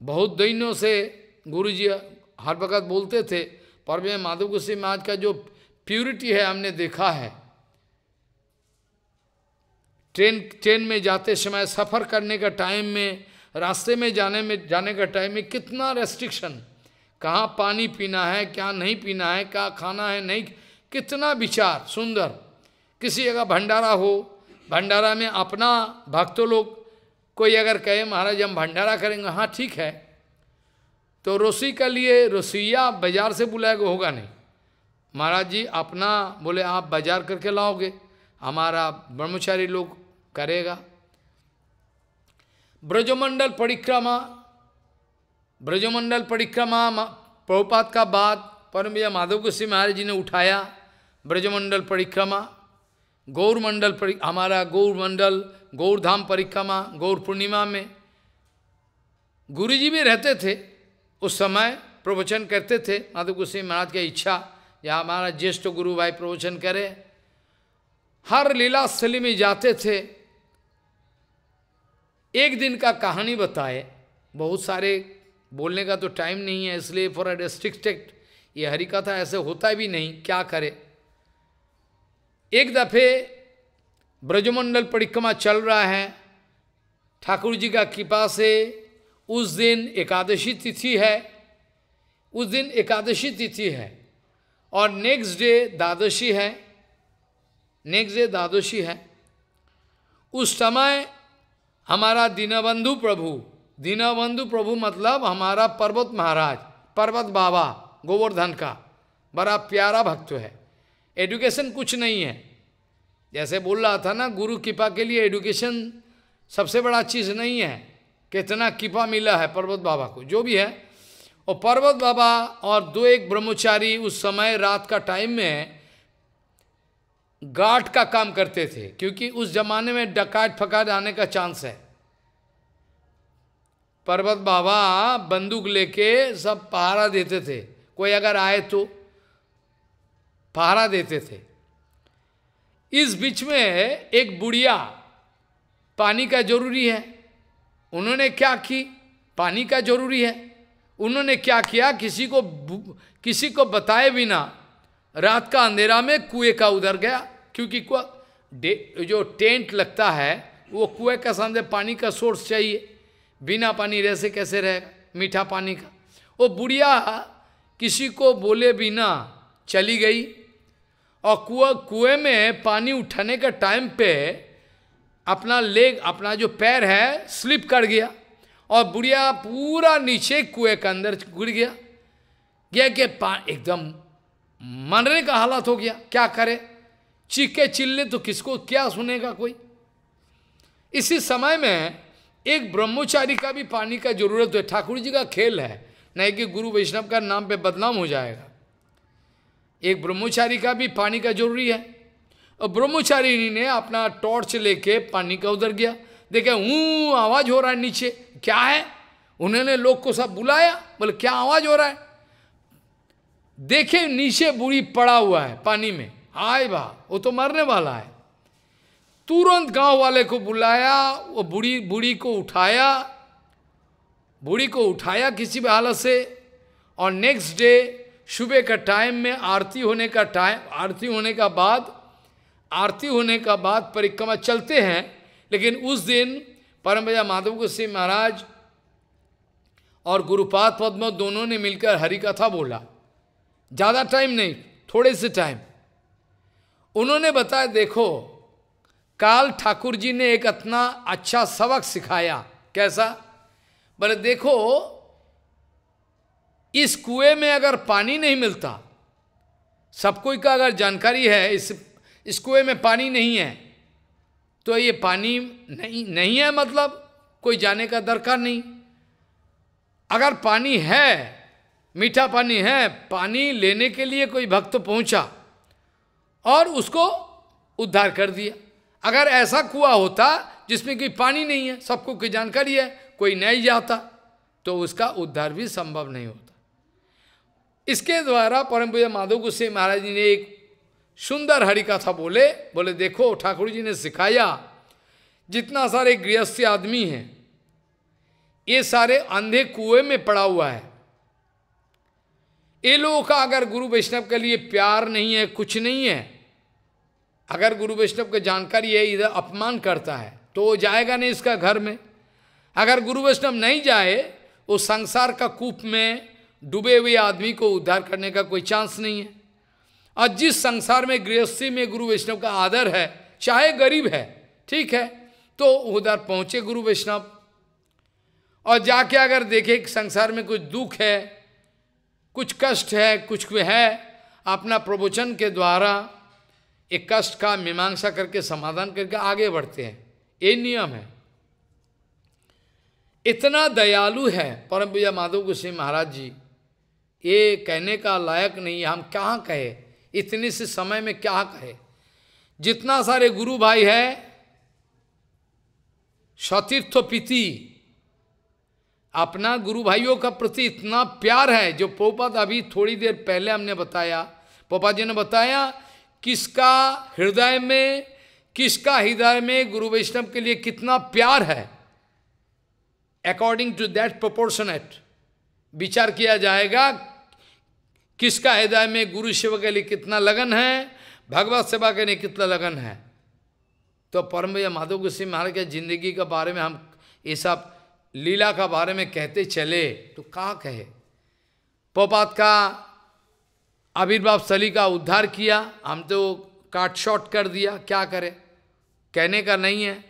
बहुत दैन्यों से गुरु जी हर वक्त बोलते थे परम माधव गोस्वी महाराज का जो प्योरिटी है हमने देखा है। ट्रेन ट्रेन में जाते समय, सफ़र करने का टाइम में, रास्ते में जाने में, जाने का टाइम में कितना रेस्ट्रिक्शन कहाँ पानी पीना है, क्या नहीं पीना है, क्या खाना है, नहीं, कितना विचार, सुंदर। किसी जगह भंडारा हो, भंडारा में अपना भक्तों लोग, कोई अगर कहे, महाराज, हम भंडारा करेंगे। हाँ ठीक है। तो रोसी के लिए रसोईया बाज़ार से बुलाएगा होगा नहीं। महाराज जी, अपना बोले, आप बाज़ार करके लाओगे, हमारा ब्रह्मचारी लोग करेगा। ब्रजमंडल परिक्रमा ब्रजमंडल परिक्रमा प्रभुपात का बाद परम माधव गोस्वी महाराज जी ने उठाया। ब्रजमंडल परिक्रमा गौर मंडल परि, हमारा गौर मंडल गौरधाम परिक्रमा गौर पूर्णिमा में गुरु जी भी रहते थे, उस समय प्रवचन करते थे, माधव गोस्वी महाराज की इच्छा, या हमारा ज्येष्ठ गुरु भाई प्रवचन करे। हर लीला स्थली में जाते थे। एक दिन का कहानी बताए। बहुत सारे बोलने का तो टाइम नहीं है, इसलिए फॉर अ डिस्ट्रिक्टेक्ट ये हरी कथा ऐसे होता भी नहीं, क्या करे? एक दफे ब्रजमंडल परिक्रमा चल रहा है। ठाकुर जी का कृपा से उस दिन एकादशी तिथि है। उस दिन एकादशी तिथि है और नेक्स्ट डे द्वादशी है। नेक्स्ट डे द्वादशी है। उस समय हमारा दीनबंधु प्रभु दीनबंधु प्रभु मतलब हमारा पर्वत महाराज, पर्वत बाबा गोवर्धन का, बड़ा प्यारा भक्त है। एडुकेशन कुछ नहीं है। जैसे बोल रहा था ना, गुरु कृपा के लिए एडुकेशन सबसे बड़ा चीज़ नहीं है। कितना कृपा मिला है पर्वत बाबा को, जो भी है। और पर्वत बाबा और दो एक ब्रह्मचारी उस समय रात का टाइम में गाठ का काम करते थे, क्योंकि उस जमाने में डकाट फकाट आने का चांस है। पर्वत बाबा बंदूक लेके सब पहारा देते थे। कोई अगर आए तो पहारा देते थे। इस बीच में एक बुढ़िया, पानी का ज़रूरी है। उन्होंने क्या की? पानी का ज़रूरी है। उन्होंने क्या किया? किसी को किसी को बताए बिना रात का अंधेरा में कुएँ का उधर गया, क्योंकि जो टेंट लगता है, वो कुएँ का सामने पानी का सोर्स चाहिए। बिना पानी रह से कैसे रहेगा? मीठा पानी का। वो बुढ़िया किसी को बोले बिना चली गई। और कुआ कुएँ में पानी उठाने का टाइम पे अपना लेग अपना जो पैर है स्लिप कर गया। और बुढ़िया पूरा नीचे कुएँ के अंदर गिर गया। गया कि एकदम मरने का हालत हो गया। क्या करे? चीखे चिल्ले तो किसको, क्या सुनेगा कोई? इसी समय में एक ब्रह्मचारी का भी पानी का ज़रूरत है। ठाकुर जी का खेल है। नहीं कि गुरु वैष्णव का नाम पे बदनाम हो जाएगा। एक ब्रह्मचारी का भी पानी का ज़रूरी है। और ब्रह्मचारी ने अपना टॉर्च लेके पानी का उधर गया। देखे, ऊ, आवाज़ हो रहा है नीचे। क्या है? उन्होंने लोग को सब बुलाया। बोले, क्या आवाज़ हो रहा है? देखे, नीचे बुरी पड़ा हुआ है पानी में। आए बा, वो तो मरने वाला है। तुरंत गाँव वाले को बुलाया, वो बूढ़ी बूढ़ी को उठाया। बूढ़ी को उठाया किसी भी हालत से। और नेक्स्ट डे सुबह का टाइम में आरती होने का टाइम, आरती होने का बाद, आरती होने का बाद परिक्रमा चलते हैं, लेकिन उस दिन परम भैया माधव गोस्वी महाराज और गुरुपाद पद्म दोनों ने मिलकर हरि कथा बोला। ज़्यादा टाइम नहीं, थोड़े से टाइम। उन्होंने बताया, देखो, काल ठाकुर जी ने एक इतना अच्छा सबक सिखाया। कैसा? बोले, देखो इस कुएँ में अगर पानी नहीं मिलता, सब कोई का अगर जानकारी है, इस इस कुएँ में पानी नहीं है तो ये पानी नहीं नहीं है मतलब कोई जाने का दरकार नहीं। अगर पानी है, मीठा पानी है, पानी लेने के लिए कोई भक्त पहुँचा और उसको उद्धार कर दिया, अगर ऐसा कुआ होता जिसमें कोई पानी नहीं है, सबको कोई जानकारी है, कोई नहीं जाता तो उसका उद्धार भी संभव नहीं होता। इसके द्वारा परम पूजा माधव गुस्से महाराज जी ने एक सुंदर हरि कथा बोले बोले, देखो, ठाकुर जी ने सिखाया, जितना सारे गृहस्थ आदमी हैं, ये सारे अंधे कुएँ में पड़ा हुआ है। ये लोगों का अगर गुरु वैष्णव के लिए प्यार नहीं है, कुछ नहीं है, अगर गुरु वैष्णव की जानकारी है, इधर अपमान करता है तो वो जाएगा नहीं इसका घर में। अगर गुरु वैष्णव नहीं जाए, वो संसार का कूप में डूबे हुए आदमी को उद्धार करने का कोई चांस नहीं है। और जिस संसार में गृहस्थी में गुरु वैष्णव का आदर है, चाहे गरीब है, ठीक है तो उधर पहुँचे गुरु वैष्णव। और जाके अगर देखे संसार में कुछ दुख है, कुछ कष्ट है, कुछ है, अपना प्रवचन के द्वारा एक कष्ट का मीमांसा करके, समाधान करके आगे बढ़ते हैं। ये नियम है। इतना दयालु है परम पूजा माधव गोस्वी महाराज जी ये कहने का लायक नहीं है, हम क्या कहे? इतने से समय में क्या कहे? जितना सारे गुरु भाई है, सतीर्थ पीति। अपना गुरु भाइयों का प्रति इतना प्यार है, जो पोपद अभी थोड़ी देर पहले हमने बताया। पोपा जी ने बताया, किसका हृदय में, किसका हृदय में गुरु वैष्णव के लिए कितना प्यार है? अकॉर्डिंग टू दैट प्रोपोर्शनेट विचार किया जाएगा किसका हृदय में गुरु शिव के लिए कितना लगन है? भगवत सेवा के लिए कितना लगन है? तो परम भैया माधव गोस्वी महाराज के ज़िंदगी के बारे में हम ये सब लीला का बारे में कहते चले तो कहा कहे? पोपात का आविर्भाव स्थली का उद्धार किया, हम तो काट शॉट कर दिया, क्या करें? कहने का नहीं है।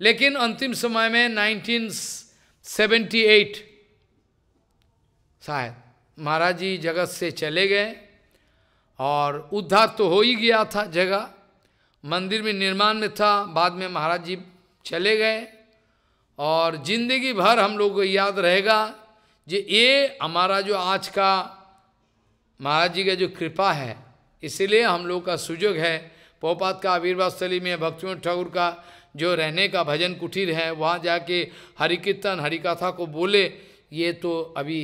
लेकिन अंतिम समय में 1978 शायद महाराज जी जगत से चले गए और उद्धार तो हो ही गया था जगह। मंदिर में निर्माण में था, बाद में महाराज जी चले गए। और ज़िंदगी भर हम लोग को याद रहेगा जे ये हमारा जो आज का महाराज जी का जो कृपा है, इसलिए हम लोग का सुजोग है। पोपात का आविर्भाव स्थली में भक्तियों ठाकुर का जो रहने का भजन कुटीर है, वहाँ जाके हरि कीर्तन हरि कथा को बोले, ये तो अभी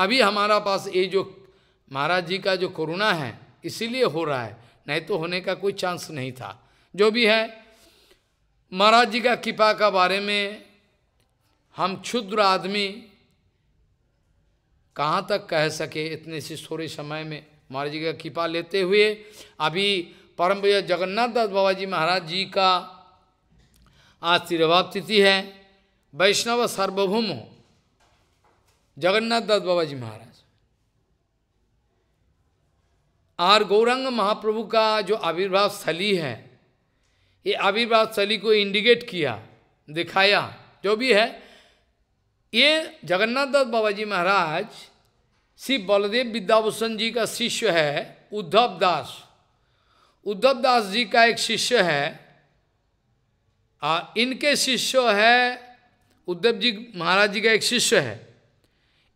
अभी हमारा पास ये जो महाराज जी का जो कोरोना है, इसीलिए हो रहा है, नहीं तो होने का कोई चांस नहीं था। जो भी है, महाराज जी का कृपा का बारे में हम क्षुद्र आदमी कहाँ तक कह सके इतने से थोड़े समय में महाराज जी का कृपा लेते हुए, अभी परम भैया जगन्नाथ दास बाबा जी महाराज जी का आज तिरभाव तिथि है, वैष्णव सार्वभौम। जगन्नाथ दास बाबा जी महाराज। और गौरंग महाप्रभु का जो आविर्भाव स्थली है ये आविर्भाव स्थली को इंडिकेट किया दिखाया जो भी है ये जगन्नाथ दास बाबा जी महाराज श्री बलदेव विद्याभूषण जी का शिष्य है उद्धव दास। उद्धव दास जी का एक शिष्य है आ, इनके शिष्य है उद्धव जी महाराज जी का एक शिष्य है।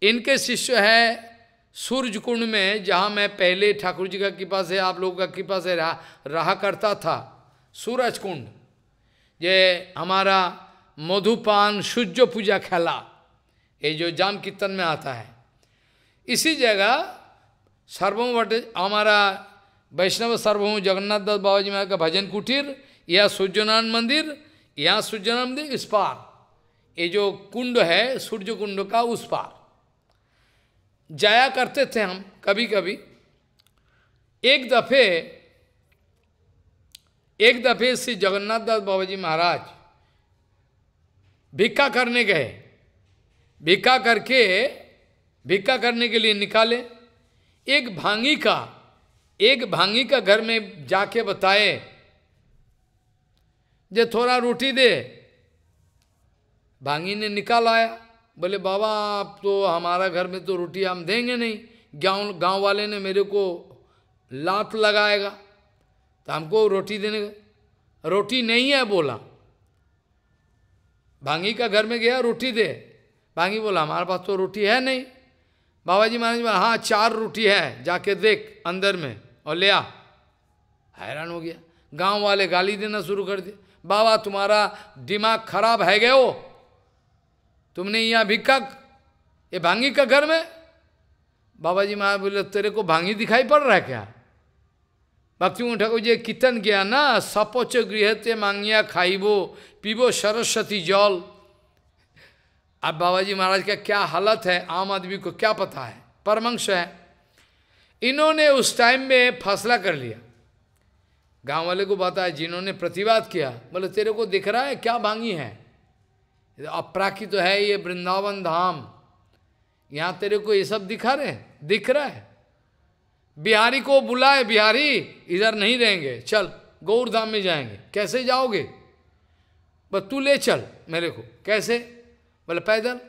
इनके शिष्य है सूर्य कुंड में, जहाँ मैं पहले ठाकुर जी का कृपा से आप लोगों का कृपा से रहा रहा करता था। सूरज कुंड, ये हमारा मधुपान सूर्य पूजा खेला ये जो जाम कीर्तन में आता है। इसी जगह सर्वम वट, हमारा वैष्णव सार्वभौम जगन्नाथ दत्त बाबा जी महाराज का भजन कुटीर यह सूर्यनारायण मंदिर यहाँ सूर्यनारायण मंदिर इस पार। ये जो कुंड है, सूर्य कुंड का उस पार। जाया करते थे हम कभी कभी एक दफे एक दफे श्री जगन्नाथ दास बाबा जी महाराज भिक्खा करने गए। भिक्खा करके, भिक्खा करने के लिए निकाले। एक भांगी का, एक भांगी का घर में जाके बताए, जे थोड़ा रोटी दे। भांगी ने निकाल आया। बोले, बाबा, आप तो हमारा घर में तो रोटी हम देंगे नहीं। गाँव गाँव वाले ने मेरे को लात लगाएगा तो हमको रोटी देने का रोटी नहीं है, बोला। भांगी का घर में गया, रोटी दे। भांगी बोला, हमारे पास तो रोटी है नहीं। बाबा जी महाराज बोला हाँ चार रोटी है, जाके देख अंदर में और ले आ। हैरान हो गया। गाँव वाले गाली देना शुरू कर दिया बाबा, तुम्हारा दिमाग खराब है गए हो तुमने यहाँ भिक्का ये भांगी का घर में? बाबा जी महाराज बोले, तेरे को भांगी दिखाई पड़ रहा है क्या? भक्ति ठाकुर जी कीर्तन किया ना सपोच गृहते मांगिया, खाइबो, पीबो सरस्वती जल। अब बाबा जी महाराज का क्या हालत है, आम आदमी को क्या पता है? परमंश है। इन्होंने उस टाइम में फैसला कर लिया। गाँव वाले को बताया, जिन्होंने प्रतिवाद किया, बोले, तेरे को दिख रहा है क्या भांगी है? अपराकित तो है ये वृंदावन धाम। यहाँ तेरे को ये सब दिखा रहे हैं? दिख रहा है। बिहारी को बुलाए, बिहारी, इधर नहीं रहेंगे। चल गौर धाम में जाएँगे। कैसे जाओगे? बस तू ले चल मेरे को। कैसे? बोले, पैदल।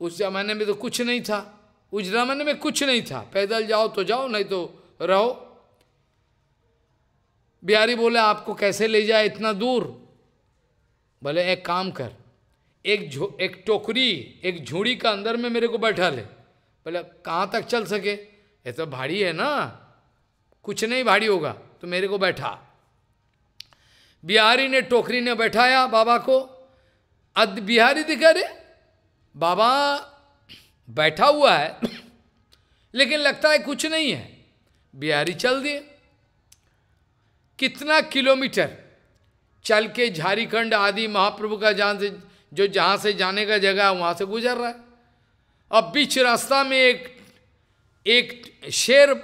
उस जमाने में तो कुछ नहीं था। उस जमाने में कुछ नहीं था। पैदल जाओ तो जाओ, नहीं तो रहो। बिहारी बोले, आपको कैसे ले जाए इतना दूर? बोले एक काम कर, एक एक टोकरी, एक झूड़ी का अंदर में मेरे को बैठा ले। बोले कहाँ तक चल सके? ये तो भारी है ना। कुछ नहीं भारी होगा तो मेरे को बैठा। बिहारी ने, टोकरी ने बैठाया बाबा को। अद बिहारी दिखा रे, बाबा बैठा हुआ है, लेकिन लगता है कुछ नहीं है। बिहारी चल दिए। कितना किलोमीटर? चल के झारीखंड आदि महाप्रभु का जहाँ से, जो जहाँ से जाने का जगह है, वहाँ से गुजर रहा है। अब बीच रास्ता में एक एक शेर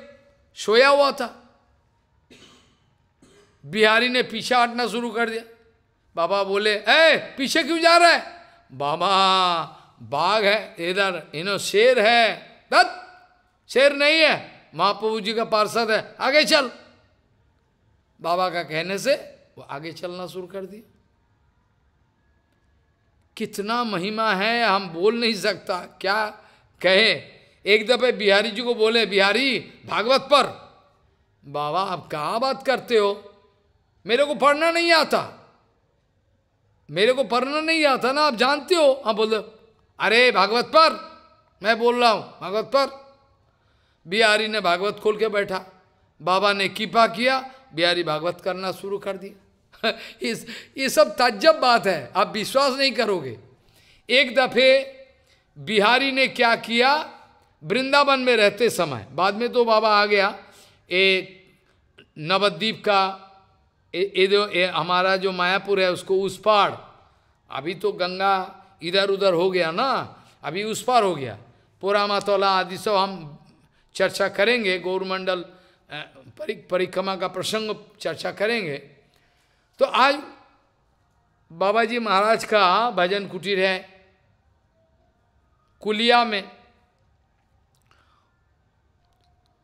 सोया हुआ था। बिहारी ने पीछे हटना शुरू कर दिया। बाबा बोले, ए, पीछे क्यों जा रहा है? बाबा, बाघ है, इधर, इनो शेर है। दत्त, शेर नहीं है, महाप्रभु जी का पार्षद है, आगे चल। बाबा का कहने से वो आगे चलना शुरू कर दिया कितना महिमा है, हम बोल नहीं सकता। क्या कहे? एक दफे बिहारी जी को बोले, बिहारी, भागवत पर बाबा, आप कहा बात करते हो? मेरे को पढ़ना नहीं आता। मेरे को पढ़ना नहीं आता ना, आप जानते हो? हाँ बोल अरे, भागवत पर मैं बोल रहा हूँ, भागवत पर बिहारी ने भागवत खोल के बैठा। बाबा ने कृपा किया, बिहारी भागवत करना शुरू कर दिया। इस ये सब तजब बात है, आप विश्वास नहीं करोगे। एक दफे बिहारी ने क्या किया? वृंदावन में रहते समय, बाद में तो बाबा आ गया, ए नवद्वीप का ये जो ये हमारा जो मायापुर है, उसको उस पार अभी तो गंगा इधर उधर हो गया ना, अभी उस पार हो गया। पूरा मातौला आदि सब हम चर्चा करेंगे, गौरमंडल परिक्रमा का प्रसंग चर्चा करेंगे। तो आज बाबा जी महाराज का भजन कुटीर है कुलिया में।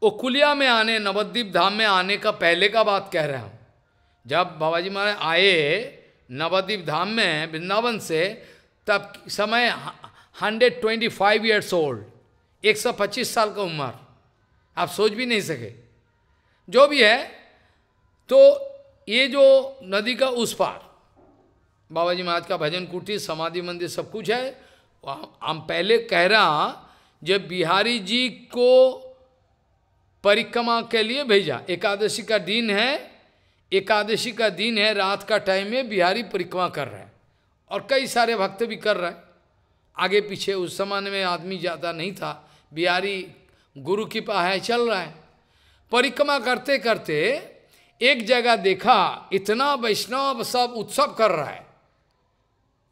वो कुलिया में आने, नवद्वीप धाम में आने का पहले का बात कह रहा हूँ। जब बाबा जी महाराज आए नवद्वीप धाम में वृंदावन से, तब समय hundred twenty five years old एक सौ पच्चीस साल का उम्र। आप सोच भी नहीं सके। जो भी है तो ये जो नदी का उस पार बाबा जी महाराज का भजन कुटी समाधि मंदिर सब कुछ है हम पहले कह रहा जब बिहारी जी को परिक्रमा के लिए भेजा, एकादशी का दिन है, एकादशी का दिन है, रात का टाइम में बिहारी परिक्रमा कर रहे हैं, और कई सारे भक्त भी कर रहे हैं। आगे पीछे उस समय में आदमी ज़्यादा नहीं था, बिहारी गुरु की है, चल रहा है। परिक्रमा करते करते एक जगह देखा, इतना वैष्णव सब उत्सव कर रहा है।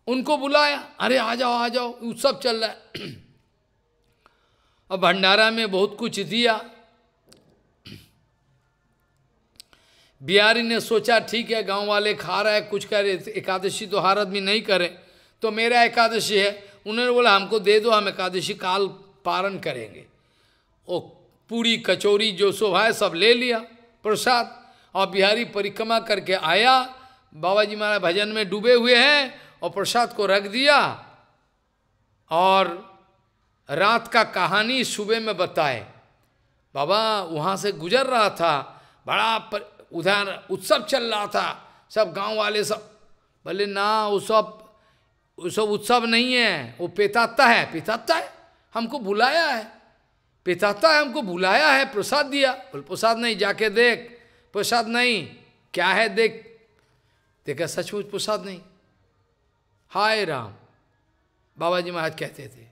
उनको बुलाया, अरे, आ जाओ आ जाओ, उत्सव चल रहा है। और भंडारा में बहुत कुछ दिया। बिहारी ने सोचा, ठीक है, गाँव वाले खा रहे हैं, कुछ करे, एकादशी तो हर आदमी नहीं करे। तो मेरा एकादशी है। उन्होंने बोला, हमको दे दो, हम एकादशी काल पारण करेंगे। वो पूरी कचौरी जो शोभा है, सब ले लिया, प्रसाद। और बिहारी परिक्रमा करके आया। बाबा जी महाराज भजन में डूबे हुए हैं और प्रसाद को रख दिया और रात का कहानी सुबह में बताए। बाबा वहाँ से गुजर रहा था बड़ा पर, उधर उत्सव चल रहा था सब गाँव वाले सब बोले ना वो सब वो सब उत्सव नहीं है वो पेताता है। पेताता है? हमको बुलाया है। पेताता है हमको बुलाया है प्रसाद दिया। बोले प्रसाद नहीं जाके देख। प्रसाद नहीं, क्या है देख। देखा सचमुच प्रसाद नहीं। हाय राम बाबा जी महाराज कहते थे।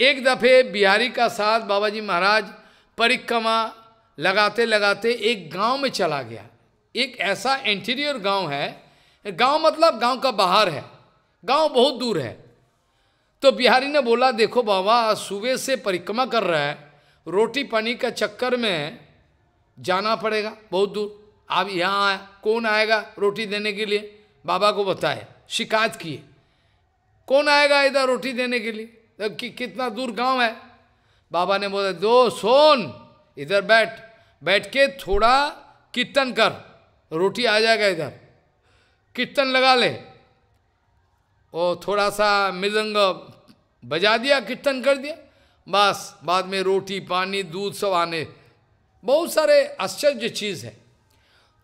एक दफे बिहारी का साथ बाबा जी महाराज परिक्रमा लगाते लगाते एक गाँव में चला गया। एक ऐसा इंटीरियर गाँव है, गाँव मतलब गाँव का बाहर है, गाँव बहुत दूर है। तो बिहारी ने बोला, देखो बाबा, सुबह से परिक्रमा कर रहा है, रोटी पानी का चक्कर में जाना पड़ेगा बहुत दूर। आप यहाँ आए कौन आएगा रोटी देने के लिए? बाबा को बताए शिकायत किए कौन आएगा इधर रोटी देने के लिए? तो कि, कितना दूर गाँव है? बाबा ने बोला दो सोन इधर बैठ। बैठ के थोड़ा कीर्तन कर। रोटी आ जाएगा इधर। कीर्तन लगा ले। वो थोड़ा सा मृदंग बजा दिया कीर्तन कर दिया। बस बाद में रोटी पानी दूध सब आने बहुत सारे आश्चर्य चीज़ है।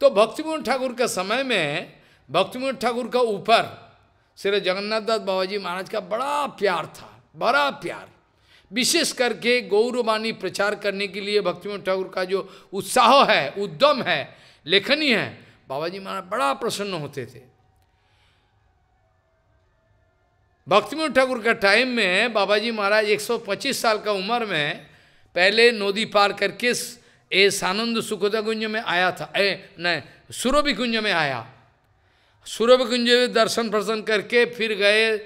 तो भक्तिमोहन ठाकुर के समय में भक्तिमोहन ठाकुर का ऊपर श्री जगन्नाथ दास बाबा जी महाराज का बड़ा प्यार था, बड़ा प्यार। विशेष करके गौरवाणी प्रचार करने के लिए भक्तिमोहन ठाकुर का जो उत्साह है, उद्यम है, लेखनी है बाबा जी महाराज बड़ा प्रसन्न होते थे। भक्तिमोहन ठाकुर का टाइम में बाबा जी महाराज 125 साल का उम्र में पहले नदी पार करके ए सानंद सुखदा कुंज में आया था। ए, नहीं, सुरभि कुंज में आया। सूरभ कुंज में दर्शन प्रसन्न करके फिर गए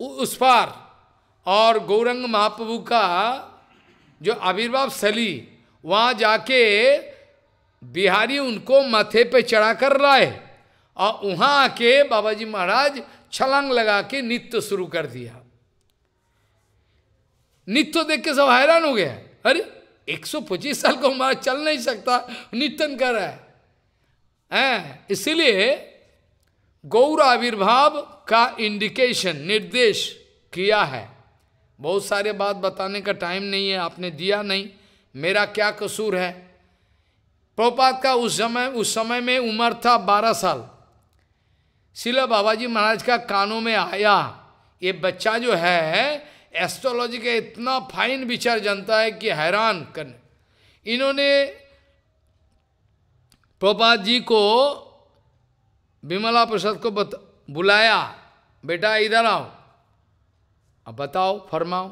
उस पार। और गौरंग महाप्रभु का जो आविर्भाव स्थली, वहाँ जाके बिहारी उनको माथे पे चढ़ा कर लाए और वहाँ आके बाबा जी महाराज छलांग लगा के नित्य शुरू कर दिया। नित्य देख के सब हैरान हो गया अरे 125 साल को हमारा चल नहीं सकता, नित्यन कर रहा है। इसीलिए गौर आविर्भाव का इंडिकेशन निर्देश किया है। बहुत सारे बात बताने का टाइम नहीं है, आपने दिया नहीं। मेरा क्या कसूर है? प्रपात का उस समय उस समय में उम्र था बारह साल। शिला बाबाजी महाराज का कानों में आया, ये बच्चा जो है एस्ट्रोलॉजी का इतना फाइन विचार जानता है कि हैरान करने। इन्होंने प्रपात जी को विमला प्रसाद को बत, बुलाया बेटा इधर आओ। अब बताओ फरमाओ।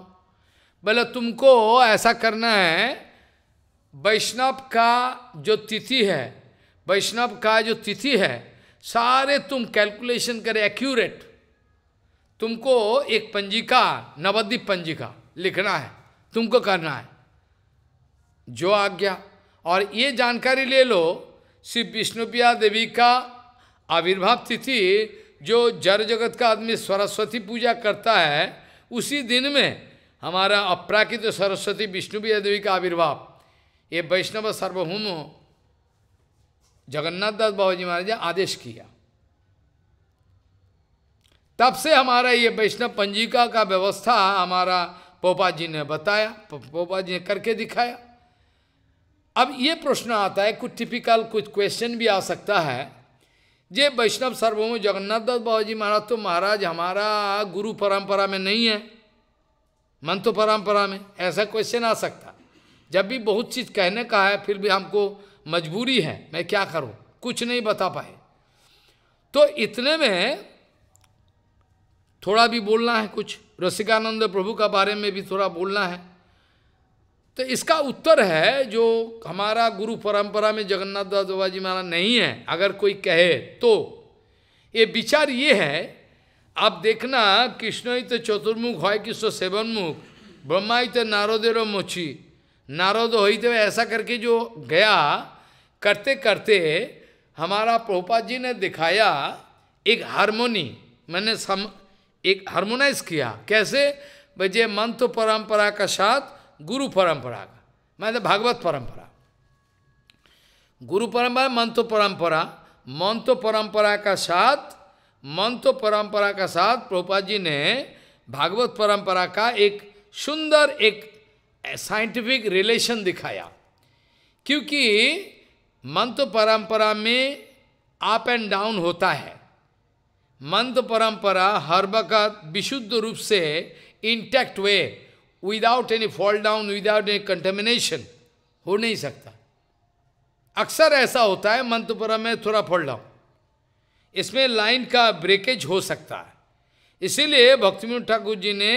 बोले तुमको ऐसा करना है वैष्णव का जो तिथि है वैष्णव का जो तिथि है सारे तुम कैलकुलेशन करे एक्यूरेट तुमको एक पंजिका नवद्वीप पंजिका लिखना है, तुमको करना है। जो आज्ञा। और ये जानकारी ले लो, श्री विष्णुप्रिया देवी का आविर्भाव तिथि जो जड़ जगत का आदमी सरस्वती पूजा करता है, उसी दिन में हमारा अपराकित सरस्वती विष्णुप्रिया देवी का आविर्भाव। ये वैष्णव सार्वभौम जगन्नाथ दास बाबा जी महाराज आदेश किया। तब से हमारा ये वैष्णव पंजिका का व्यवस्था हमारा पोपा जी ने बताया पोपा जी ने करके दिखाया। अब ये प्रश्न आता है, कुछ टिपिकल कुछ क्वेश्चन भी आ सकता है। जे वैष्णव सर्वभौम जगन्नाथ दत्त बाबा जी महाराज तो महाराज हमारा गुरु परंपरा में नहीं है, मंत्र परंपरा में ऐसा क्वेश्चन आ सकता। जब भी बहुत चीज़ कहने का है, फिर भी हमको मजबूरी है, मैं क्या करूँ? कुछ नहीं बता पाए। तो इतने में थोड़ा भी बोलना है कुछ, रसिकानंद प्रभु का बारे में भी थोड़ा बोलना है। तो इसका उत्तर है जो हमारा गुरु परंपरा में जगन्नाथ दास बाबा जी महाराज नहीं है, अगर कोई कहे तो। ये विचार ये है, आप देखना कृष्ण ही तो चतुर्मुख है कृष्ण सेवन मुख ब्रह्मा ही तो नारदेर मोची। नारद हो तो ऐसा करके जो गया, करते करते हमारा प्रभुपाद जी ने दिखाया एक हारमोनी, मैंने सम एक हारमोनाइज किया। कैसे? बजे मंत्र परंपरा का साथ, गुरु परंपरा का। मतलब भागवत परंपरा। गुरु परंपरा मंत्र परंपरा। मंत्र परंपरा का साथ मंत्र परंपरा का साथ प्रभुपाद जी ने भागवत परंपरा का एक सुंदर, एक साइंटिफिक रिलेशन दिखाया। क्योंकि मंत्र परंपरा में अप एंड डाउन होता है। मंत्र परंपरा हर वक्त विशुद्ध रूप से intact way without any fall down without any contamination हो नहीं सकता। अक्सर ऐसा होता है मंत्रपुरम में थोड़ा फॉल डाउन इसमें लाइन का ब्रेकेज हो सकता है। इसीलिए भक्तिविनोद ठाकुर जी ने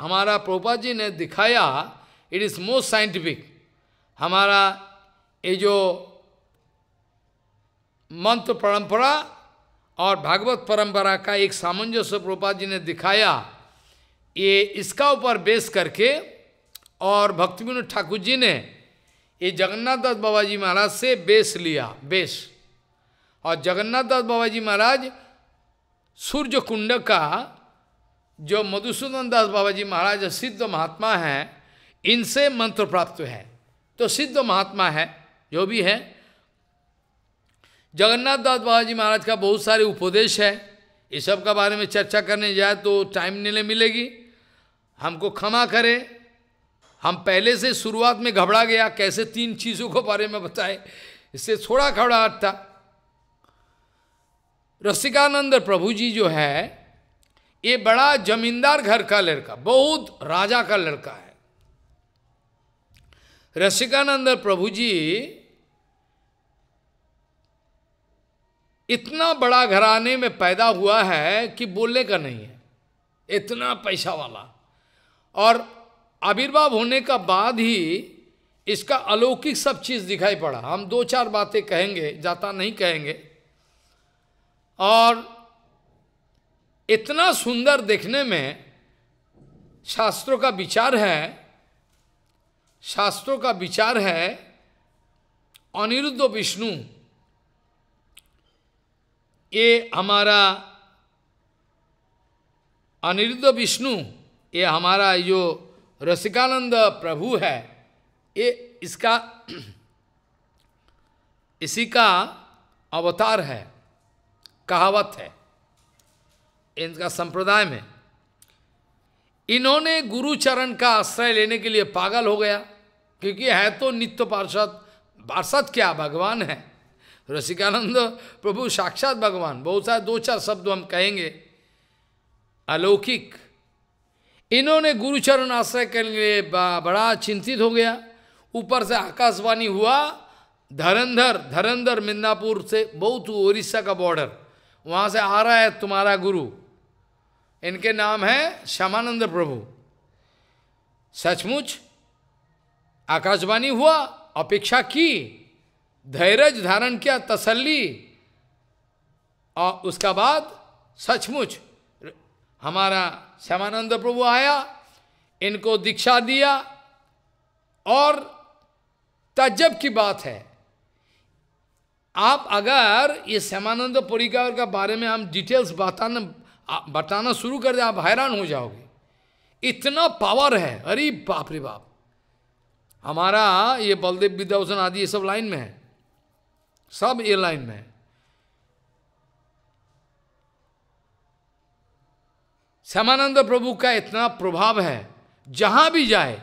हमारा प्रोपा जी ने दिखाया इट इज़ मोस्ट साइंटिफिक हमारा ये जो मंत्र परंपरा और भागवत परंपरा का एक सामंजस्य प्रोपा जी ने दिखाया, ये इसका ऊपर बेस करके और भक्ति विनोद ठाकुर जी ने ये जगन्नाथ दास बाबा जी महाराज से बेस लिया, बेस। और जगन्नाथ दास बाबा जी महाराज सूर्य कुंड का जो मधुसूदन दास बाबा जी महाराज सिद्ध महात्मा हैं, इनसे मंत्र प्राप्त है। तो सिद्ध महात्मा है, जो भी है जगन्नाथ दास बाबा जी महाराज का बहुत सारे उपदेश है। इस सब का बारे में चर्चा करने जाए तो टाइम नहीं मिलेगी। हमको क्षमा करें। हम पहले से शुरुआत में घबरा गया, कैसे तीन चीज़ों को बारे में बताए। इससे थोड़ा घबराहट था। रसिकानंद प्रभु जी जो है, ये बड़ा जमींदार घर का लड़का, बहुत राजा का लड़का है। रसिकानंद प्रभु जी इतना बड़ा घराने में पैदा हुआ है कि बोलने का नहीं है। इतना पैसा वाला। और आविर्भाव होने का बाद ही इसका अलौकिक सब चीज़ दिखाई पड़ा। हम दो चार बातें कहेंगे, जाता नहीं कहेंगे। और इतना सुंदर देखने में शास्त्रों का विचार है, शास्त्रों का विचार है, अनिरुद्ध विष्णु ये हमारा अनिरुद्ध विष्णु, ये हमारा जो रसिकानंद प्रभु है। ये इसका इसी का अवतार है, कहावत है, इनका संप्रदाय में। इन्होंने गुरुचरण का आश्रय लेने के लिए पागल हो गया, क्योंकि है तो नित्य पार्षद पार्षद क्या, भगवान है। रसिकानंद, प्रभु साक्षात भगवान, बहुत सारे दो चार शब्द हम कहेंगे। अलौकिक। इन्होंने गुरुचरण आश्रय के लिए बड़ा चिंतित हो गया। ऊपर से आकाशवाणी हुआ, धरंधर धरंधर मिदनापुर से बहुत उड़ीसा का बॉर्डर वहाँ से आ रहा है तुम्हारा गुरु। इनके नाम है श्यामानंद प्रभु। सचमुच आकाशवाणी हुआ, अपेक्षा की। धैर्य धारण किया, तसल्ली। और उसका बाद सचमुच हमारा श्यामानंद प्रभु आया, इनको दीक्षा दिया। और तजब की बात है, आप अगर ये श्यामानंद परिकार का बारे में हम डिटेल्स बताना बताना शुरू कर दे, आप हैरान हो जाओगे। इतना पावर है, अरे बाप रे बाप। हमारा ये बलदेव विद्याभूषण आदि ये सब लाइन में है। सब ये लाइन में श्यामानंद प्रभु का इतना प्रभाव है, जहाँ भी जाए,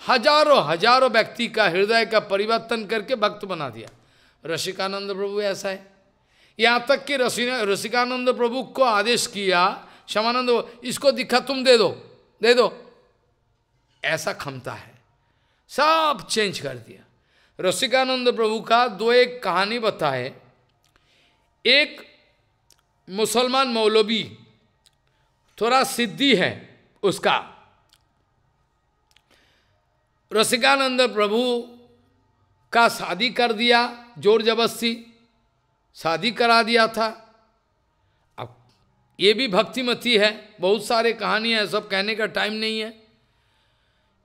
हज़ारों हज़ारों व्यक्ति का हृदय का परिवर्तन करके भक्त बना दिया। रसिकानंद प्रभु ऐसा है। यहाँ तक कि रसिकानंद प्रभु को आदेश किया श्यामानंद इसको दिखा, तुम दे दो दे दो। ऐसा क्षमता है। सब चेंज कर दिया। रसिकानंद प्रभु का दो एक कहानी बताए। एक मुसलमान मौलवी थोड़ा सिद्धि है उसका। रसिकानंद प्रभु का शादी कर दिया, ज़ोर जबरस्ती शादी करा दिया था। अब ये भी भक्तिमती है, बहुत सारे कहानियाँ सब कहने का टाइम नहीं है।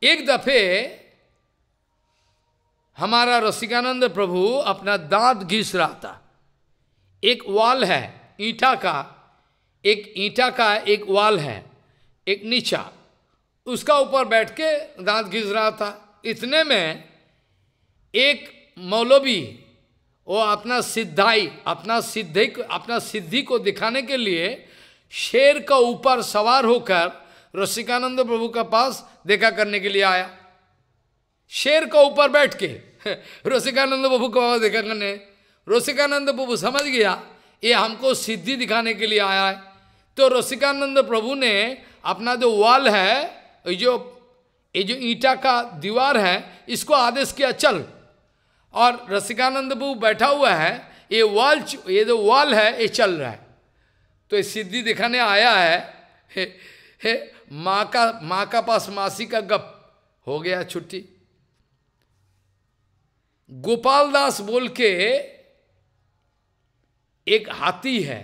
एक दफे हमारा रसिकानंद प्रभु अपना दांत घिस रहा था। एक वाल है, ईटा का, एक ईटा का एक वाल है, एक नीचा। उसका ऊपर बैठ के दांत घिस रहा था। इतने में एक मौलवी, वो अपना सिद्धाई, अपना सिद्धि अपना सिद्धि को दिखाने के लिए शेर का ऊपर सवार होकर रसिकानंद प्रभु का पास देखा करने के लिए आया। शेर को ऊपर बैठ के रसिकानंद प्रभु को देखा करने। रसिकानंद प्रभु समझ गया ये हमको सिद्धि दिखाने के लिए आया है। तो रसिकानंद प्रभु ने अपना जो वाल है जो ये जो ईटा का दीवार है इसको आदेश किया चल। और रसिकानंद प्रभु बैठा हुआ है ये वाल ये जो वाल है ये चल रहा है। तो ये सिद्धि दिखाने आया है हे, हे, माँ का माँ का पास मासी का गप हो गया छुट्टी। गोपाल दास बोल के एक हाथी है।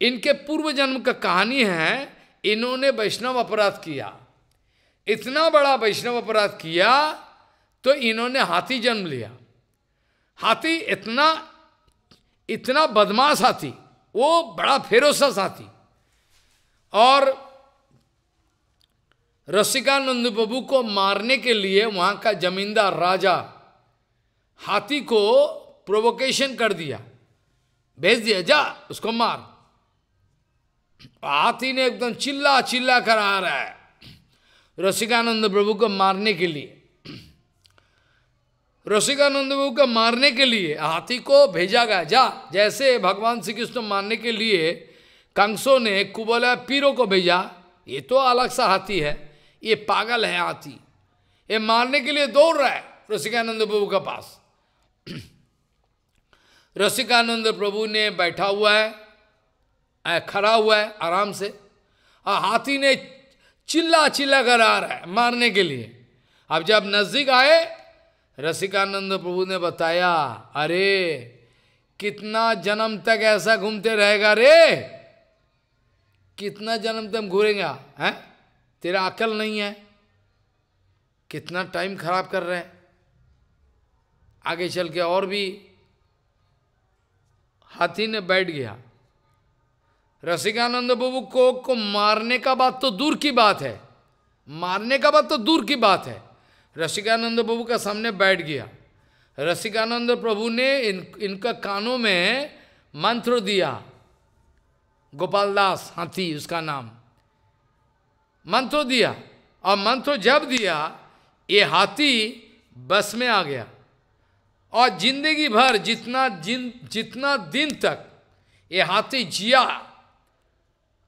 इनके पूर्व जन्म का कहानी है, इन्होंने वैष्णव अपराध किया। इतना बड़ा वैष्णव अपराध किया तो इन्होंने हाथी जन्म लिया। हाथी इतना इतना बदमाश हाथी, वो बड़ा फेरोसा हाथी और रसिकानंद प्रभु को मारने के लिए वहाँ का जमींदार राजा हाथी को प्रोवोकेशन कर दिया। भेज दिया, जा, उसको मार। हाथी ने एकदम चिल्ला चिल्ला कर आ रहा है रसिकानंद प्रभु को मारने के लिए। रसिकानंद प्रभु को मारने के लिए हाथी को भेजा गया। जा, जैसे भगवान श्री कृष्ण मारने के लिए कंसों ने कुबला पीरों को भेजा, ये तो अलग सा हाथी है। ये पागल है हाथी। ये मारने के लिए दौड़ रहा है रसिकानंद प्रभु के पास। रसिकानंद प्रभु ने बैठा हुआ है खड़ा हुआ है आराम से। और हाथी ने चिल्ला चिल्ला कर आ रहा है मारने के लिए। अब जब नज़दीक आए, रसिकानंद प्रभु ने बताया, अरे, कितना जन्म तक ऐसा घूमते रहेगा रे? कितना जन्म तक घूरेगा है? तेरा अकल नहीं है। कितना टाइम खराब कर रहे हैं। आगे चल के और भी हाथी ने बैठ गया। रसिकानंद बाबू को को मारने का बात तो दूर की बात है। मारने का बात तो दूर की बात है। रसिकानंद प्रभु का सामने बैठ गया। रसिकानंद प्रभु ने इन, इनका कानों में मंत्र दिया। गोपाल दास हाथी, उसका नाम। मंत्र दिया और मंत्र जब दिया, ये हाथी बस में आ गया। और ज़िंदगी भर जितना जिन जितना दिन तक ये हाथी जिया,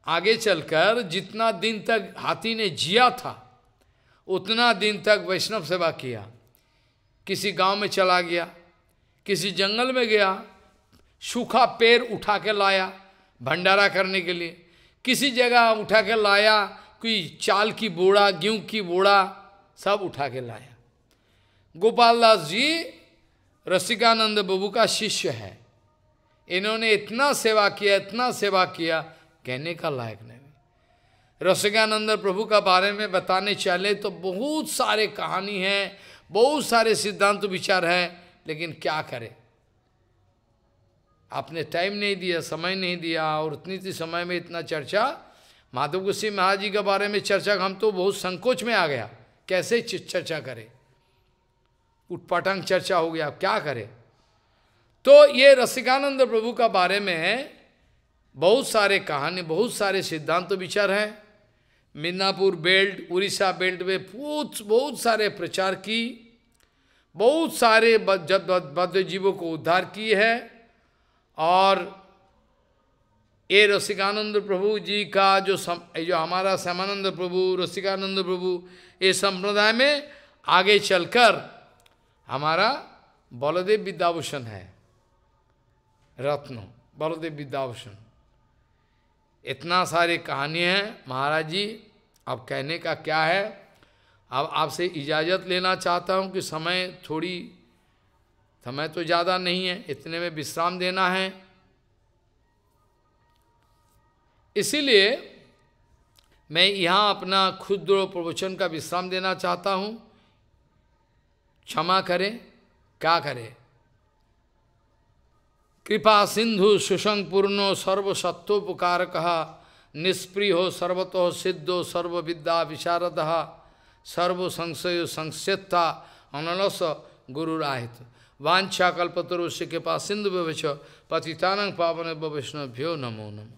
आगे चलकर जितना दिन तक हाथी ने जिया था, उतना दिन तक वैष्णव सेवा किया। किसी गाँव में चला गया, किसी जंगल में गया, सूखा पेड़ उठा के लाया, भंडारा करने के लिए। किसी जगह उठा के लाया कोई चाल की बोड़ा, गेहूँ की बोड़ा, सब उठा के लाया। गोपाल दास जी रसिकानंद बाबू का शिष्य है। इन्होंने इतना सेवा किया, इतना सेवा किया, कहने का लायक नहीं। रसिकानंद प्रभु का बारे में बताने चले तो बहुत सारे कहानी हैं, बहुत सारे सिद्धांत विचार हैं, लेकिन क्या करें? आपने टाइम नहीं दिया, समय नहीं दिया, और उतनी सी समय में इतना चर्चा माधव गुस्सी महाराज जी के बारे में चर्चा हम तो बहुत संकोच में आ गया। कैसे चर्चा करें? उटपटांग चर्चा हो गया क्या करें? तो ये रसिकानंद प्रभु का बारे में बहुत सारे कहानी, बहुत सारे सिद्धांत तो विचार हैं। मिदनापुर बेल्ट, उड़ीसा बेल्ट में बहुत बहुत सारे प्रचार की, बहुत सारे बद्ध जीवों को उद्धार की है और ये रसिकानंद प्रभु जी का जो सम, जो हमारा श्यामानंद प्रभु रसिकानंद प्रभु ये संप्रदाय में आगे चलकर हमारा बलदेव विद्याभूषण है रत्न बलदेव विद्याभूषण। इतना सारे कहानी हैं महाराज जी अब कहने का क्या है? अब आपसे इजाज़त लेना चाहता हूँ कि समय थोड़ी समय तो ज़्यादा नहीं है इतने में विश्राम देना है। इसीलिए मैं यहाँ अपना क्षुद्र प्रवचन का विश्राम देना चाहता हूँ। क्षमा करें, क्या करें? कृपा सिंधु सुसंग पूर्णो सर्वसत्वोपकार कहा निष्प्रियो सर्वतो सिद्धो सर्वविद्या विशारद सर्व संशय संस्था अनलस गुरुराहित। वांछा कल्पतरुष्य के पास सिंधु विवच पतितानंग पावन वैष्णव्यो नमो नमो।